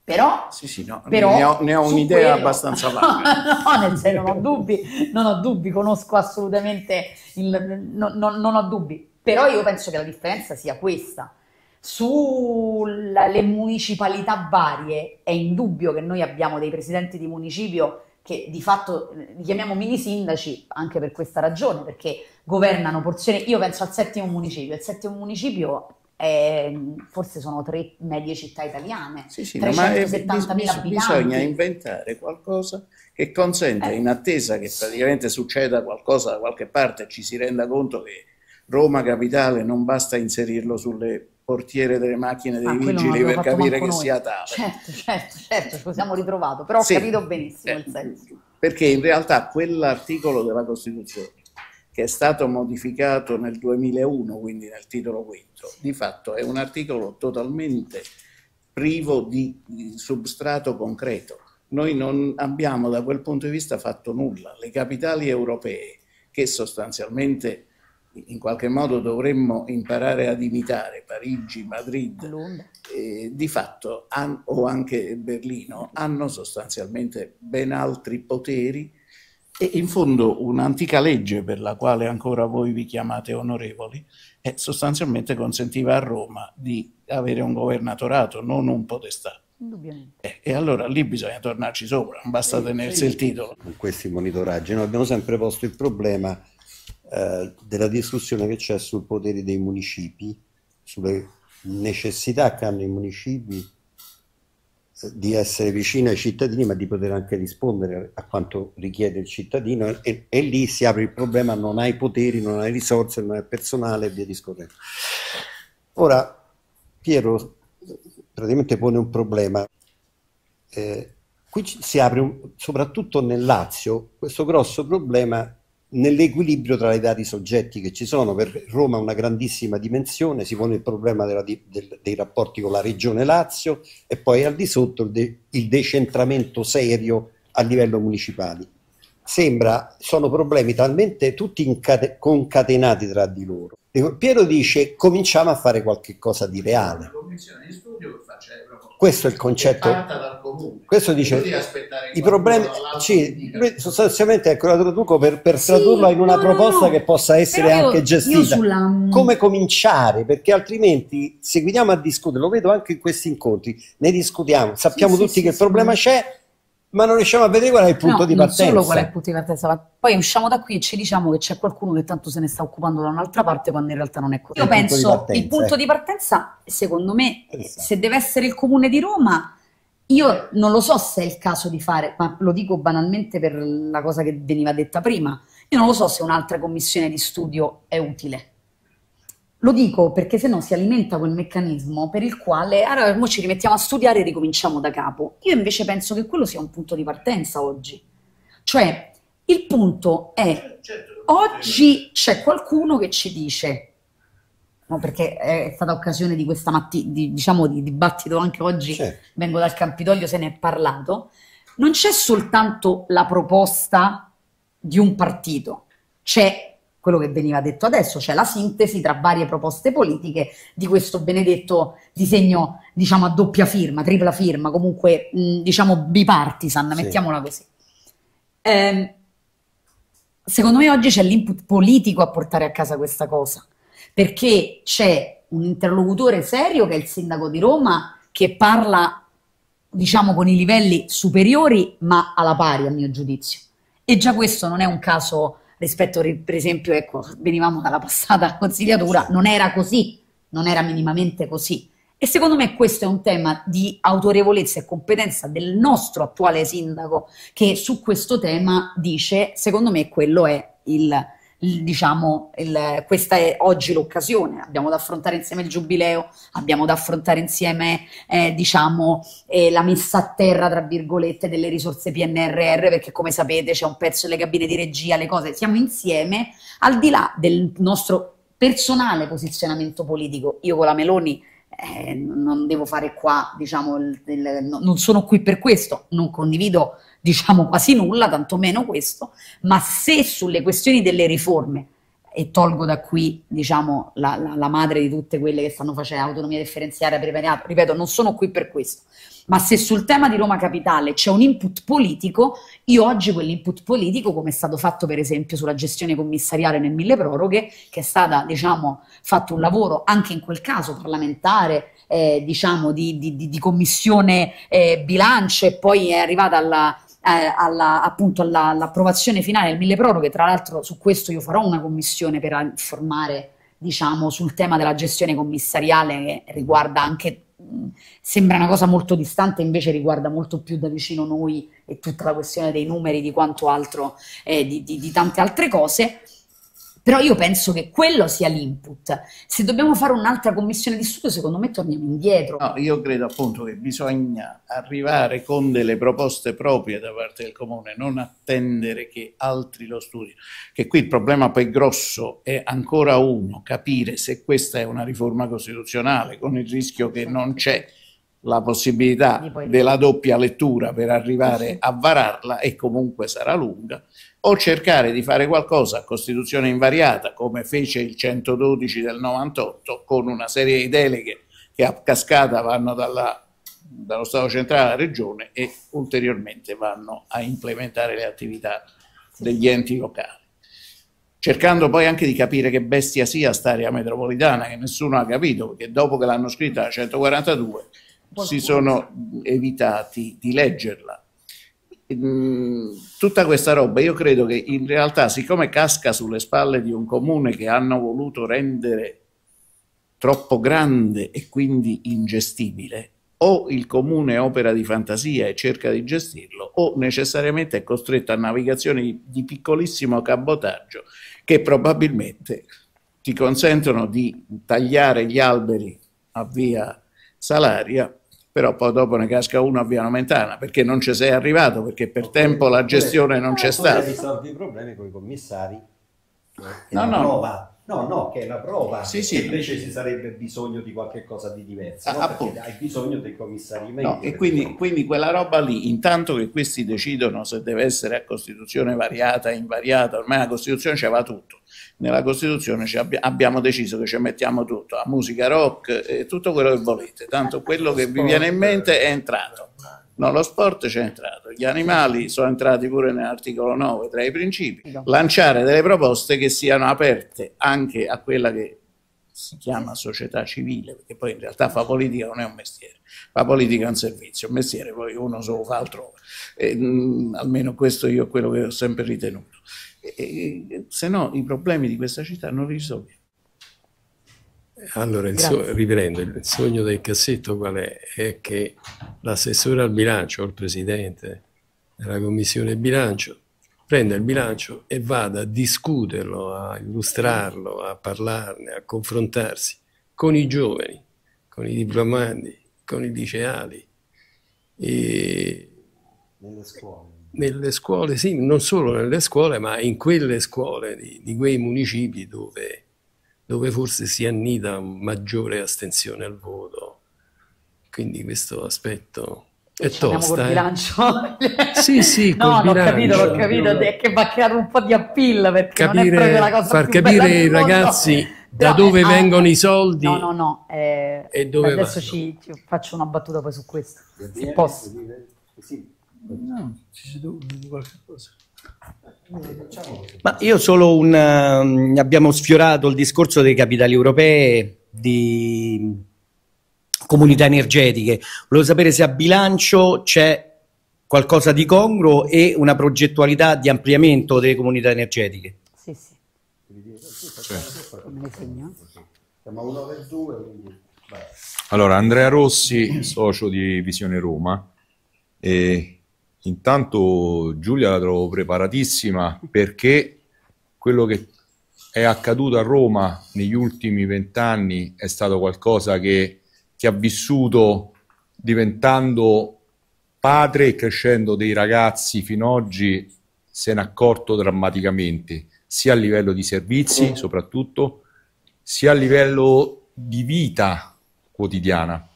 però, sì, sì, no, però ne ho, ne ho un'idea quello, abbastanza vaga. (laughs) no, nel senso, non ho dubbi, non ho dubbi, conosco assolutamente, il, no, no, non ho dubbi, però io penso che la differenza sia questa. Sulle municipalità varie è indubbio che noi abbiamo dei presidenti di municipio che di fatto li chiamiamo mini sindaci anche per questa ragione, perché governano porzioni. Io penso al settimo municipio, il settimo municipio eh, forse sono tre medie città italiane, sì, sì, 370.000 bis- abitanti. Bisogna inventare qualcosa che consenta, eh. in attesa che praticamente succeda qualcosa da qualche parte, ci si renda conto che Roma capitale non basta inserirlo sulle portiere delle macchine dei ah, vigili per capire che noi. sia tale. Certo, certo, certo, ci siamo ritrovato, però ho sì, capito benissimo eh, il senso. Perché in realtà quell'articolo della Costituzione che è stato modificato nel 2001, quindi nel titolo quinto, di fatto è un articolo totalmente privo di, di substrato concreto. Noi non abbiamo da quel punto di vista fatto nulla. Le capitali europee, che sostanzialmente in qualche modo dovremmo imparare ad imitare, Parigi, Madrid, eh, di fatto, an, o anche Berlino, hanno sostanzialmente ben altri poteri e in fondo un'antica legge per la quale ancora voi vi chiamate onorevoli, eh, sostanzialmente consentiva a Roma di avere un governatorato, non un podestà. Eh, e allora lì bisogna tornarci sopra, non basta tenersi sì. il titolo. Con questi monitoraggi noi abbiamo sempre posto il problema eh, della discussione che c'è sul potere dei municipi, sulle necessità che hanno i municipi di essere vicino ai cittadini, ma di poter anche rispondere a quanto richiede il cittadino e, e, lì si apre il problema, non hai poteri, non hai risorse, non hai personale e via discorrendo. Ora, Piero praticamente pone un problema. Eh, qui si apre, un, soprattutto nel Lazio, questo grosso problema nell'equilibrio tra i vari soggetti che ci sono. Per Roma una grandissima dimensione, si pone il problema della, del, dei rapporti con la regione Lazio e poi al di sotto il, de, il decentramento serio a livello municipale. Sembra, sono problemi talmente tutti incate, concatenati tra di loro. Piero dice cominciamo a fare qualche cosa di reale. Di studio questo è il concetto. Questo dice i problemi. Sì, sostanzialmente ecco, la traduco per, per sì, tradurlo in una no, proposta no, che possa essere io, anche gestita. Sulla... Come cominciare? Perché altrimenti seguiamo a discutere, lo vedo anche in questi incontri, ne discutiamo, sappiamo sì, tutti sì, che il problema c'è ma non riusciamo a vedere qual è il punto no, di partenza. Non solo qual è il punto di partenza, ma poi usciamo da qui e ci diciamo che c'è qualcuno che tanto se ne sta occupando da un'altra parte quando in realtà non è così. Io penso partenza, il punto eh. di partenza, secondo me, esatto. se deve essere il comune di Roma, io non lo so se è il caso di fare, ma lo dico banalmente per la cosa che veniva detta prima, io non lo so se un'altra commissione di studio è utile lo dico perché se no si alimenta quel meccanismo per il quale allora ci rimettiamo a studiare e ricominciamo da capo. Io invece penso che quello sia un punto di partenza oggi. Cioè, il punto è, oggi c'è qualcuno che ci dice, no, perché è stata occasione di questa mattina, di, diciamo di dibattito anche oggi, certo. vengo dal Campidoglio, se ne è parlato, non c'è soltanto la proposta di un partito, c'è quello che veniva detto adesso, cioè la sintesi tra varie proposte politiche di questo benedetto disegno, diciamo, a doppia firma, tripla firma, comunque, mh, diciamo, bipartisan, sì. mettiamola così. Eh, secondo me oggi c'è l'input politico a portare a casa questa cosa, perché c'è un interlocutore serio che è il sindaco di Roma che parla, diciamo, con i livelli superiori, ma alla pari, a mio giudizio. E già questo non è un caso rispetto per esempio, ecco, venivamo dalla passata (laughs) consigliatura, non era così, non era minimamente così. E secondo me questo è un tema di autorevolezza e competenza del nostro attuale sindaco che su questo tema dice, secondo me quello è il, diciamo, il, questa è oggi l'occasione, abbiamo da affrontare insieme il giubileo, abbiamo da affrontare insieme, eh, diciamo, eh, la messa a terra, tra virgolette, delle risorse PNRR, perché come sapete c'è un pezzo delle cabine di regia, le cose, siamo insieme, al di là del nostro personale posizionamento politico, io con la Meloni eh, non devo fare qua, diciamo, il, il, no, non sono qui per questo, non condivido, diciamo, quasi nulla, tantomeno questo, ma se sulle questioni delle riforme, e tolgo da qui, diciamo, la, la, la madre di tutte quelle che stanno facendo autonomia differenziata, ripeto, non sono qui per questo, ma se sul tema di Roma Capitale c'è un input politico, io oggi quell'input politico, come è stato fatto per esempio sulla gestione commissariale nel mille proroghe, che è stata, diciamo, fatto un lavoro anche in quel caso parlamentare, eh, diciamo, di, di, di commissione eh, bilancio e poi è arrivata alla, eh, alla, appunto alla, all'approvazione finale del mille proroghe, tra l'altro su questo io farò una commissione per informare diciamo, sul tema della gestione commissariale che riguarda anche sembra una cosa molto distante, invece riguarda molto più da vicino noi e tutta la questione dei numeri di quanto altro, eh, di, di, di tante altre cose. Però io penso che quello sia l'input. Se dobbiamo fare un'altra commissione di studio, secondo me torniamo indietro. No, io credo appunto che bisogna arrivare con delle proposte proprie da parte del comune, non attendere che altri lo studino. Che qui il problema poi grosso è ancora uno, capire se questa è una riforma costituzionale, con il rischio che non c'è la possibilità della doppia lettura per arrivare a vararla e comunque sarà lunga o cercare di fare qualcosa a Costituzione invariata, come fece il 112 del 98, con una serie di deleghe che a cascata vanno dalla, dallo Stato centrale alla Regione e ulteriormente vanno a implementare le attività degli enti locali. Cercando poi anche di capire che bestia sia sta area metropolitana, che nessuno ha capito, perché dopo che l'hanno scritta la 142 si sono evitati di leggerla. Mm, tutta questa roba io credo che in realtà siccome casca sulle spalle di un comune che hanno voluto rendere troppo grande e quindi ingestibile o il comune opera di fantasia e cerca di gestirlo o necessariamente è costretto a navigazioni di piccolissimo cabotaggio che probabilmente ti consentono di tagliare gli alberi a via Salaria però poi dopo ne casca uno a Viano Mentana perché non ci sei arrivato, perché per tempo la gestione non c'è stata. risolvi i problemi con i commissari. No, no. Prova. No, no, che è la prova. Sì, sì. Invece ci sarebbe bisogno di qualche cosa di diverso. Ah, no? hai bisogno del commissariamento. No, e quindi, quindi, quella roba lì, intanto che questi decidono se deve essere a Costituzione variata, invariata, ormai la Costituzione c'è va tutto nella Costituzione abbi abbiamo deciso che ci mettiamo tutto, la musica rock e tutto quello che volete, tanto quello che vi viene in mente è entrato. No, lo sport c'è entrato, gli animali sono entrati pure nell'articolo 9 tra i principi. Lanciare delle proposte che siano aperte anche a quella che si chiama società civile, perché poi in realtà fa politica non è un mestiere, fa politica è un servizio, un mestiere poi uno solo fa altrove. E, mh, almeno questo io è quello che ho sempre ritenuto e, se no i problemi di questa città non li risolviamo. Allora, il so, riprendo, il sogno del cassetto qual è? È che l'assessore al bilancio, o il presidente della commissione bilancio, prenda il bilancio e vada a discuterlo, a illustrarlo, a parlarne, a confrontarsi con i giovani, con i diplomati, con i liceali. E... Nelle scuole nelle scuole, sì, non solo nelle scuole, ma in quelle scuole di, di quei municipi dove, dove, forse si annida maggiore astensione al voto. Quindi questo aspetto è tosta. Col eh. bilancio. (laughs) sì, sì, no, l'ho capito, l'ho capito, è che va a creare un po' di appeal perché capire, non è proprio la cosa far capire ai ragazzi (laughs) da no, dove eh, vengono ah, i soldi no no no eh, e dove adesso ci, ci, faccio una battuta poi su questo se posso sì No, ci si deve qualche cosa. Ma io solo un... Uh, abbiamo sfiorato il discorso dei capitali europei di comunità energetiche. Volevo sapere se a bilancio c'è qualcosa di congruo e una progettualità di ampliamento delle comunità energetiche. Sì, sì. Allora, Andrea Rossi, socio di Visione Roma. E Intanto Giulia la trovo preparatissima perché quello che è accaduto a Roma negli ultimi vent'anni è stato qualcosa che, che ha vissuto diventando padre e crescendo dei ragazzi fino ad oggi se ne è accorto drammaticamente, sia a livello di servizi soprattutto, sia a livello di vita quotidiana.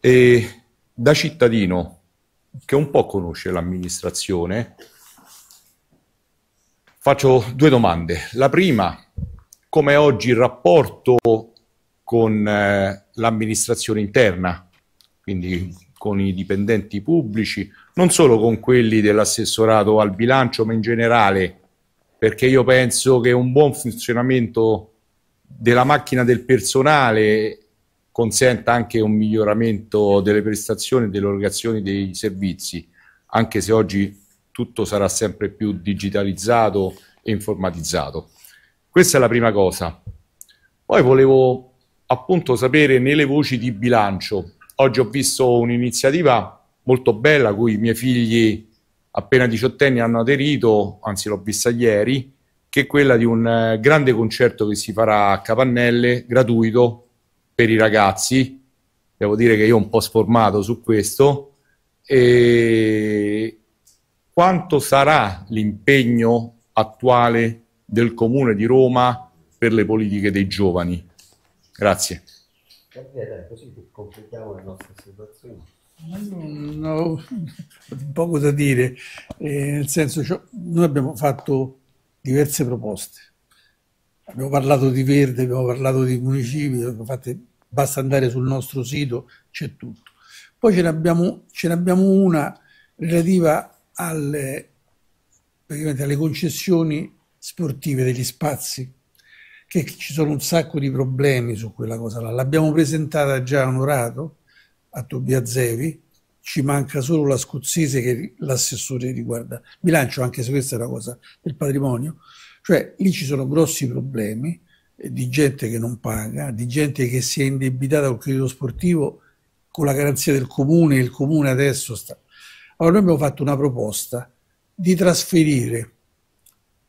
E da cittadino che un po' conosce l'amministrazione, faccio due domande. La prima, come è oggi il rapporto con eh, l'amministrazione interna, quindi con i dipendenti pubblici, non solo con quelli dell'assessorato al bilancio, ma in generale, perché io penso che un buon funzionamento della macchina del personale consenta anche un miglioramento delle prestazioni e delle erogazioni dei servizi, anche se oggi tutto sarà sempre più digitalizzato e informatizzato. Questa è la prima cosa. Poi volevo appunto sapere nelle voci di bilancio. Oggi ho visto un'iniziativa molto bella cui i miei figli appena diciottenni hanno aderito, anzi l'ho vista ieri, che è quella di un eh, grande concerto che si farà a Capannelle, gratuito per i ragazzi. Devo dire che io ho un po' sformato su questo. E quanto sarà l'impegno attuale del Comune di Roma per le politiche dei giovani? Grazie. Così completiamo le nostre osservazioni. Non ho (laughs) poco da dire, eh, nel senso, cioè, noi abbiamo fatto diverse proposte. Abbiamo parlato di Verde, abbiamo parlato di municipi, fatte, basta andare sul nostro sito, c'è tutto. Poi ce ne abbiamo, ce ne abbiamo una relativa alle, alle concessioni sportive degli spazi, che ci sono un sacco di problemi su quella cosa là. L'abbiamo presentata già onorato a Tobia Zevi, ci manca solo la scozzese che l'assessore riguarda bilancio, anche se questa è una cosa del patrimonio. Cioè lì ci sono grossi problemi eh, di gente che non paga, di gente che si è indebitata col credito sportivo con la garanzia del comune il comune adesso sta. Allora noi abbiamo fatto una proposta di trasferire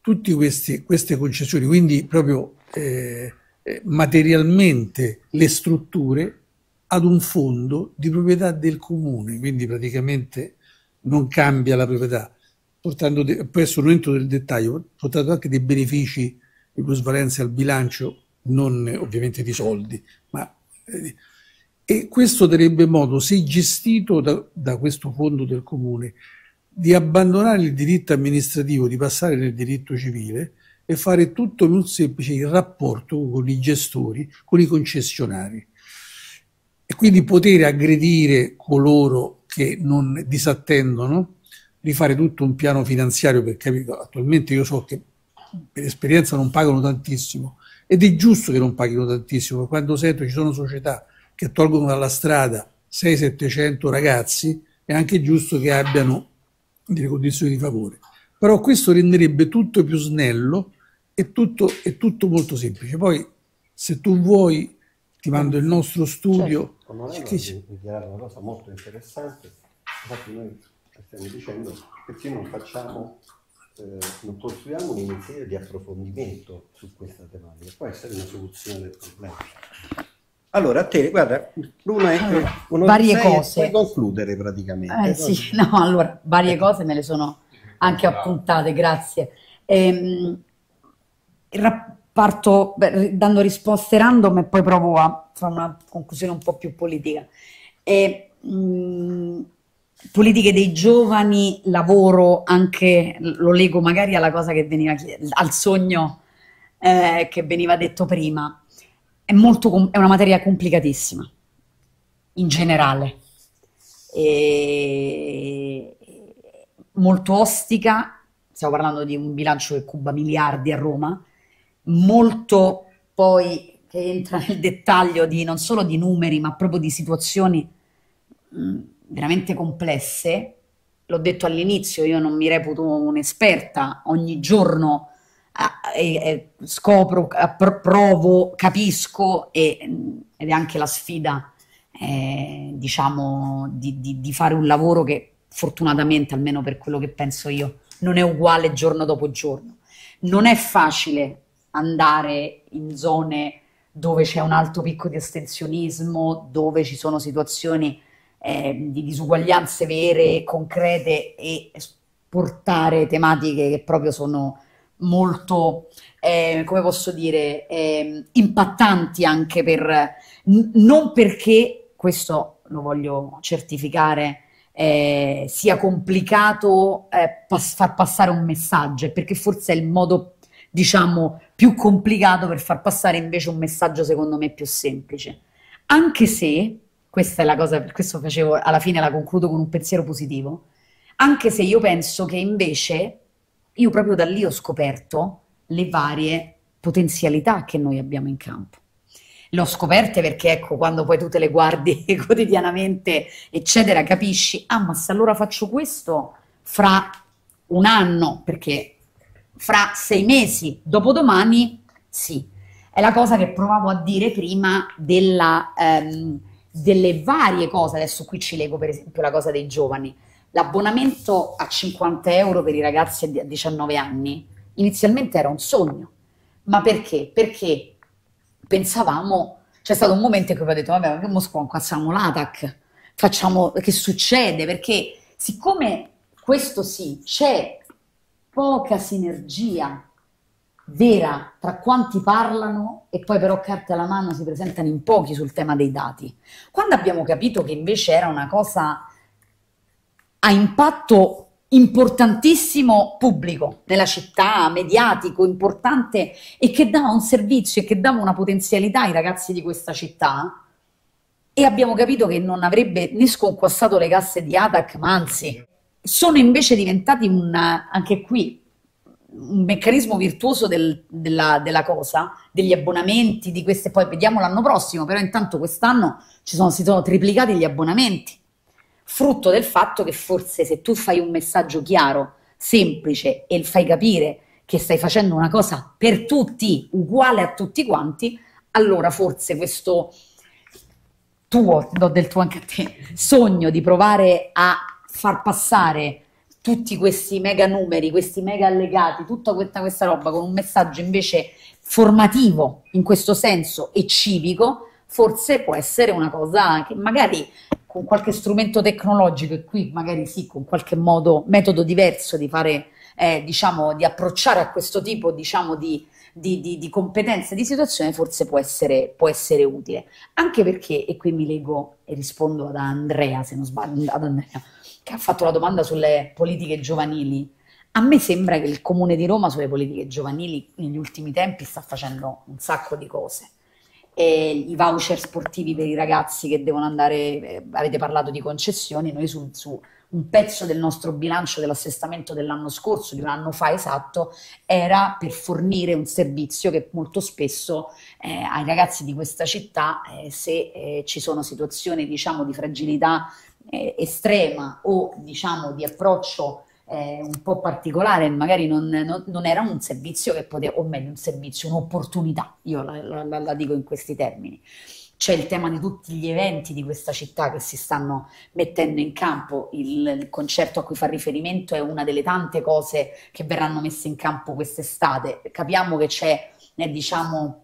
tutte queste, queste concessioni, quindi proprio eh, eh materialmente le strutture ad un fondo di proprietà del comune, quindi praticamente non cambia la proprietà, portando de- adesso non entro nel dettaglio, portando anche dei benefici di plusvalenza al bilancio, non ovviamente di soldi, ma eh, e questo darebbe modo, se gestito da, da questo fondo del comune, di abbandonare il diritto amministrativo, di passare nel diritto civile e fare tutto in un semplice rapporto con i gestori, con i concessionari. E quindi poter aggredire coloro che non disattendono, rifare tutto un piano finanziario perché attualmente io so che per esperienza non pagano tantissimo ed è giusto che non paghino tantissimo, quando sento ci sono società che tolgono dalla strada 600-700 ragazzi è anche giusto che abbiano delle condizioni di favore. Però questo renderebbe tutto più snello e tutto, è tutto molto semplice. Poi se tu vuoi ti mando il nostro studio. Certo, che... dichiarato una cosa molto interessante, infatti noi stiamo dicendo perché non facciamo, eh, non costruiamo un'iniziativa di approfondimento su questa tematica, può essere una soluzione del problema. Allora, a te, guarda, Bruno è allora, varie cose. Puoi concludere praticamente. Eh, sì, (laughs) no, allora, varie cose me le sono anche appuntate, grazie. Ehm, parto dando risposte random e poi provo a fare una conclusione un po' più politica. E, mh, politiche dei giovani, lavoro anche, lo leggo magari alla cosa che veniva al sogno eh, che veniva detto prima. È, molto, è una materia complicatissima, in generale, e molto ostica, stiamo parlando di un bilancio che cuba miliardi a Roma, molto poi che entra nel dettaglio di non solo di numeri, ma proprio di situazioni mh, veramente complesse. L'ho detto all'inizio, io non mi reputo un'esperta, ogni giorno eh, eh, scopro, eh, provo, capisco e, ed è anche la sfida, eh, diciamo, di, di, di fare un lavoro che fortunatamente, almeno per quello che penso io, non è uguale giorno dopo giorno. Non è facile andare in zone dove c'è un alto picco di astensionismo, dove ci sono situazioni eh, di disuguaglianze vere, concrete e portare tematiche che proprio sono molto, eh, come posso dire, eh, impattanti anche per, non perché, questo lo voglio certificare, eh, sia complicato eh, pas- far passare un messaggio, perché forse è il modo, diciamo, più complicato per far passare invece un messaggio secondo me più semplice. Anche se, questa è la cosa, per questo facevo, alla fine la concludo con un pensiero positivo, anche se io penso che invece io proprio da lì ho scoperto le varie potenzialità che noi abbiamo in campo. L'ho scoperte perché, ecco, quando poi tu te le guardi (laughs) quotidianamente, eccetera, capisci, ah, ma se allora faccio questo fra un anno, perché fra sei mesi, dopodomani, sì. È la cosa che provavo a dire prima della, ehm, delle varie cose, adesso qui ci leggo per esempio la cosa dei giovani L'abbonamento a 50 euro per i ragazzi a 19 anni inizialmente era un sogno. Ma perché? Perché pensavamo, c'è stato un momento in cui ho detto, vabbè, ma che Moscova, facciamo l'ATAC, facciamo, che succede? Perché siccome questo sì, c'è poca sinergia vera tra quanti parlano e poi però carte alla mano si presentano in pochi sul tema dei dati. Quando abbiamo capito che invece era una cosa a impatto importantissimo pubblico nella città, mediatico, importante e che dava un servizio e che dava una potenzialità ai ragazzi di questa città e abbiamo capito che non avrebbe né sconquassato le casse di Atac, ma anzi sono invece diventati un, anche qui un meccanismo virtuoso del, della, della, cosa, degli abbonamenti, di queste, poi vediamo l'anno prossimo, però intanto quest'anno ci sono, si sono triplicati gli abbonamenti. Frutto del fatto che forse se tu fai un messaggio chiaro, semplice e fai capire che stai facendo una cosa per tutti, uguale a tutti quanti, allora forse questo tuo, do del tuo anche a te, sogno di provare a far passare tutti questi mega numeri, questi mega allegati, tutta questa, questa roba con un messaggio invece formativo in questo senso e civico, forse può essere una cosa che magari con qualche strumento tecnologico e qui magari sì, con qualche modo, metodo diverso di fare, eh, diciamo, di approcciare a questo tipo, diciamo, di, di, di, di competenze, di situazione, forse può essere, può essere utile. Anche perché, e qui mi leggo e rispondo ad Andrea, se non sbaglio, ad Andrea, che ha fatto la domanda sulle politiche giovanili. A me sembra che il Comune di Roma sulle politiche giovanili negli ultimi tempi sta facendo un sacco di cose e i voucher sportivi per i ragazzi che devono andare, eh, avete parlato di concessioni, noi su, su un pezzo del nostro bilancio dell'assestamento dell'anno scorso, di un anno fa esatto, era per fornire un servizio che molto spesso eh, ai ragazzi di questa città, eh, se eh, ci sono situazioni diciamo di fragilità eh, estrema o diciamo di approccio eh, un po' particolare, magari non, non, non, era un servizio che poteva, o meglio un servizio, un'opportunità, io la, la, la dico in questi termini c'è il tema di tutti gli eventi di questa città che si stanno mettendo in campo. Il, il, concerto a cui fa riferimento è una delle tante cose che verranno messe in campo quest'estate. Capiamo che c'è, eh, diciamo,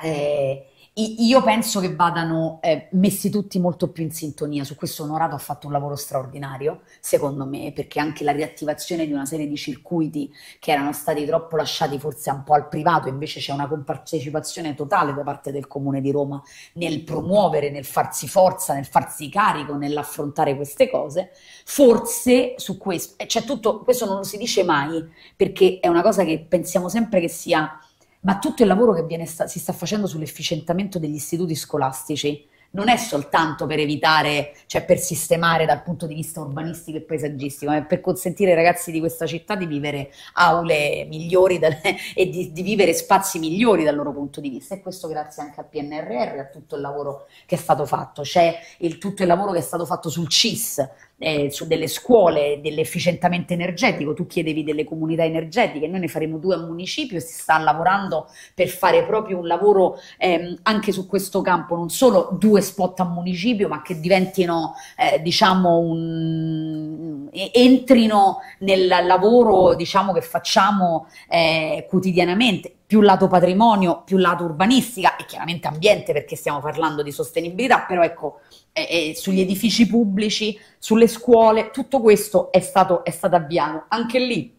eh, io penso che vadano eh, messi tutti molto più in sintonia, su questo Onorato ha fatto un lavoro straordinario, secondo me, perché anche la riattivazione di una serie di circuiti che erano stati troppo lasciati forse un po' al privato, invece c'è una compartecipazione totale da parte del Comune di Roma nel promuovere, nel farsi forza, nel farsi carico, nell'affrontare queste cose, forse su questo, c'è tutto, questo non lo si dice mai, perché è una cosa che pensiamo sempre che sia ma tutto il lavoro che viene, si sta facendo sull'efficientamento degli istituti scolastici non è soltanto per evitare, cioè per sistemare dal punto di vista urbanistico e paesaggistico, ma è per consentire ai ragazzi di questa città di vivere aule migliori dalle, (laughs) e di, di, vivere spazi migliori dal loro punto di vista. E questo grazie anche al PNRR, a tutto il lavoro che è stato fatto. C'è il, tutto il lavoro che è stato fatto sul CIS, eh, su delle scuole, dell'efficientamento energetico, tu chiedevi delle comunità energetiche, noi ne faremo due a municipio e si sta lavorando per fare proprio un lavoro ehm, anche su questo campo, non solo due spot a municipio, ma che diventino eh, diciamo un, entrino nel lavoro diciamo, che facciamo eh, quotidianamente, più lato patrimonio, più lato urbanistica e chiaramente ambiente perché stiamo parlando di sostenibilità, però ecco, eh, eh, sugli edifici pubblici, sulle scuole, tutto questo è stato, è stato avviato. Anche lì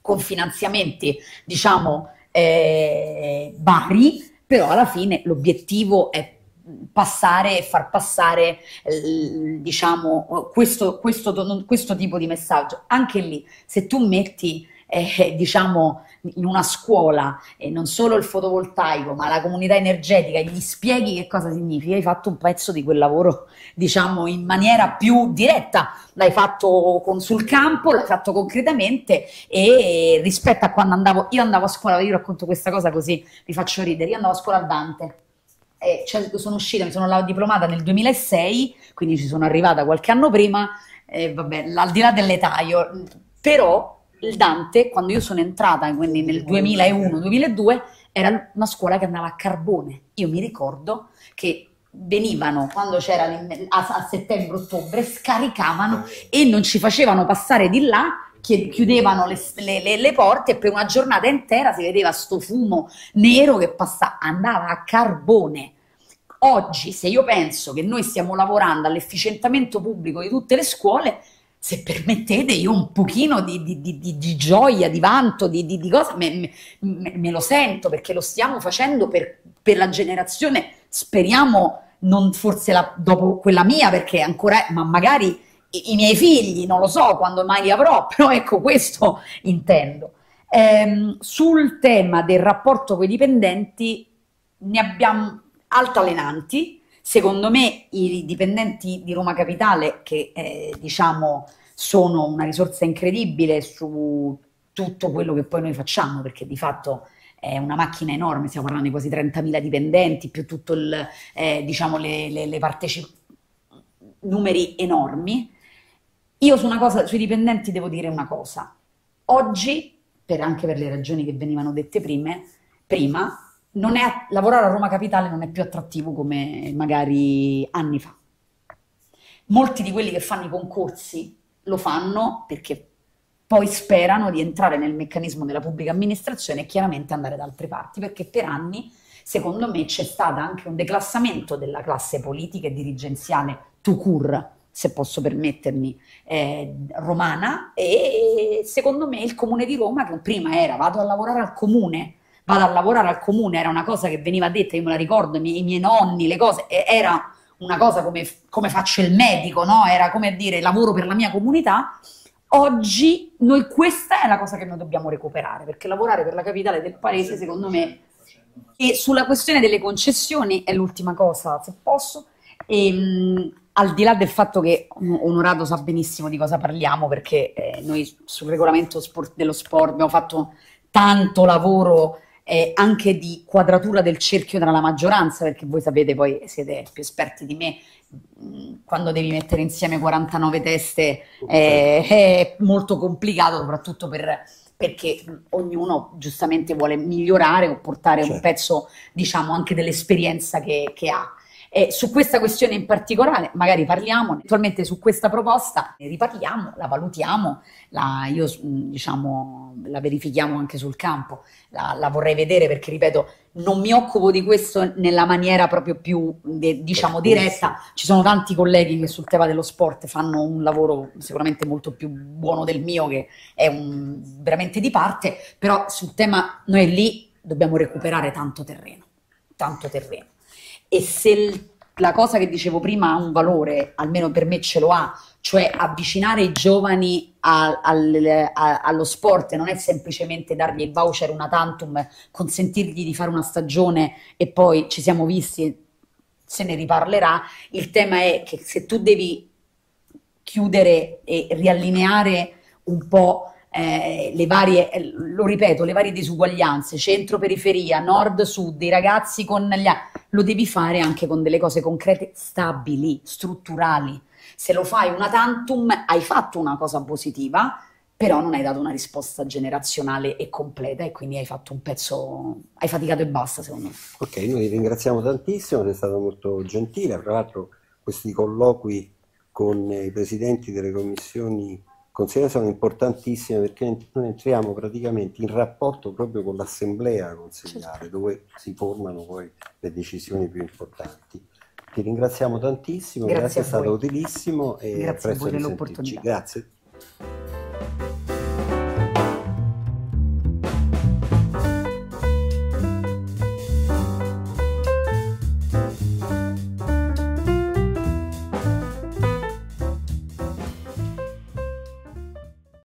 con finanziamenti, diciamo, eh, vari, però alla fine l'obiettivo è passare e far passare eh, diciamo questo, questo, questo, tipo di messaggio anche lì se tu metti eh, diciamo in una scuola e non solo il fotovoltaico ma la comunità energetica e gli spieghi che cosa significa hai fatto un pezzo di quel lavoro diciamo in maniera più diretta. L'hai fatto con, sul campo l'hai fatto concretamente e rispetto a quando andavo io andavo a scuola io racconto questa cosa così vi faccio ridere. Io andavo a scuola a Dante eh, cioè, sono uscita, mi sono diplomata nel 2006, quindi ci sono arrivata qualche anno prima, eh, vabbè, al di là dell'età, io, però il Dante, quando io sono entrata, quindi nel 2001-2002, era una scuola che andava a carbone. Io mi ricordo che venivano quando c'era a, a settembre-ottobre, scaricavano e non ci facevano passare di là chiudevano le, le, le, porte e per una giornata intera si vedeva sto fumo nero che passava, andava a carbone. Oggi, se io penso che noi stiamo lavorando all'efficientamento pubblico di tutte le scuole, se permettete, io un pochino di, di, di, di gioia, di vanto, di, cosa, me, me, me, lo sento perché lo stiamo facendo per, per la generazione, speriamo non forse la, dopo quella mia, perché ancora, ma magari i, i, miei figli, non lo so quando mai li avrò, (laughs) però ecco questo intendo. Ehm, sul tema del rapporto con i dipendenti ne abbiamo altalenanti, secondo me i dipendenti di Roma Capitale che eh, diciamo sono una risorsa incredibile su tutto quello che poi noi facciamo, perché di fatto è una macchina enorme, stiamo parlando di quasi 30.000 dipendenti, più tutto il, eh, diciamo le, le, le partecipazioni, numeri enormi. Io su una cosa, sui dipendenti devo dire una cosa. Oggi, per, anche per le ragioni che venivano dette prime, prima, è, lavorare a Roma Capitale non è più attrattivo come magari anni fa. Molti di quelli che fanno i concorsi lo fanno perché poi sperano di entrare nel meccanismo della pubblica amministrazione e chiaramente andare da altre parti, perché per anni, secondo me, c'è stato anche un declassamento della classe politica e dirigenziale to cure se posso permettermi, eh, romana e secondo me il comune di Roma, che prima era vado a lavorare al comune, vado a lavorare al comune, era una cosa che veniva detta, io me la ricordo, i miei, i miei nonni, le cose, era una cosa come, come faccio il medico, no? era come dire lavoro per la mia comunità, oggi noi questa è la cosa che noi dobbiamo recuperare, perché lavorare per la capitale del paese, secondo me, e sulla questione delle concessioni è l'ultima cosa, se posso, e, ehm, al di là del fatto che Onorato sa benissimo di cosa parliamo, perché eh, noi sul regolamento sport, dello sport abbiamo fatto tanto lavoro eh, anche di quadratura del cerchio tra la maggioranza, perché voi sapete, poi siete più esperti di me, mm, quando devi mettere insieme 49 teste eh, è molto complicato, soprattutto per, perché ognuno giustamente vuole migliorare o portare certo. un pezzo, diciamo, anche dell'esperienza che, che ha. E su questa questione in particolare magari parliamo, eventualmente su questa proposta ne riparliamo, la valutiamo, la, io, diciamo, la verifichiamo anche sul campo, la, la, vorrei vedere perché, ripeto, non mi occupo di questo nella maniera proprio più, diciamo, diretta. Ci sono tanti colleghi che sul tema dello sport fanno un lavoro sicuramente molto più buono del mio, che è un, veramente di parte, però sul tema noi lì dobbiamo recuperare tanto terreno, tanto terreno e se la cosa che dicevo prima ha un valore, almeno per me ce lo ha, cioè avvicinare i giovani a, al, a, allo sport non è semplicemente dargli il voucher una tantum, consentirgli di fare una stagione e poi ci siamo visti, se ne riparlerà. Il tema è che se tu devi chiudere e riallineare un po' eh, le varie, eh, lo ripeto, le varie disuguaglianze, centro-periferia, nord-sud, i ragazzi con gli lo devi fare anche con delle cose concrete, stabili, strutturali. Se lo fai una tantum, hai fatto una cosa positiva, però non hai dato una risposta generazionale e completa e quindi hai fatto un pezzo, hai faticato e basta secondo me. Ok, noi ringraziamo tantissimo, sei stato molto gentile, tra l'altro questi colloqui con i presidenti delle commissioni consigliere sono importantissime perché noi entriamo praticamente in rapporto proprio con l'assemblea consigliare certo. dove si formano poi le decisioni più importanti. Ti ringraziamo tantissimo, grazie, grazie è stato utilissimo e grazie a presto a Grazie.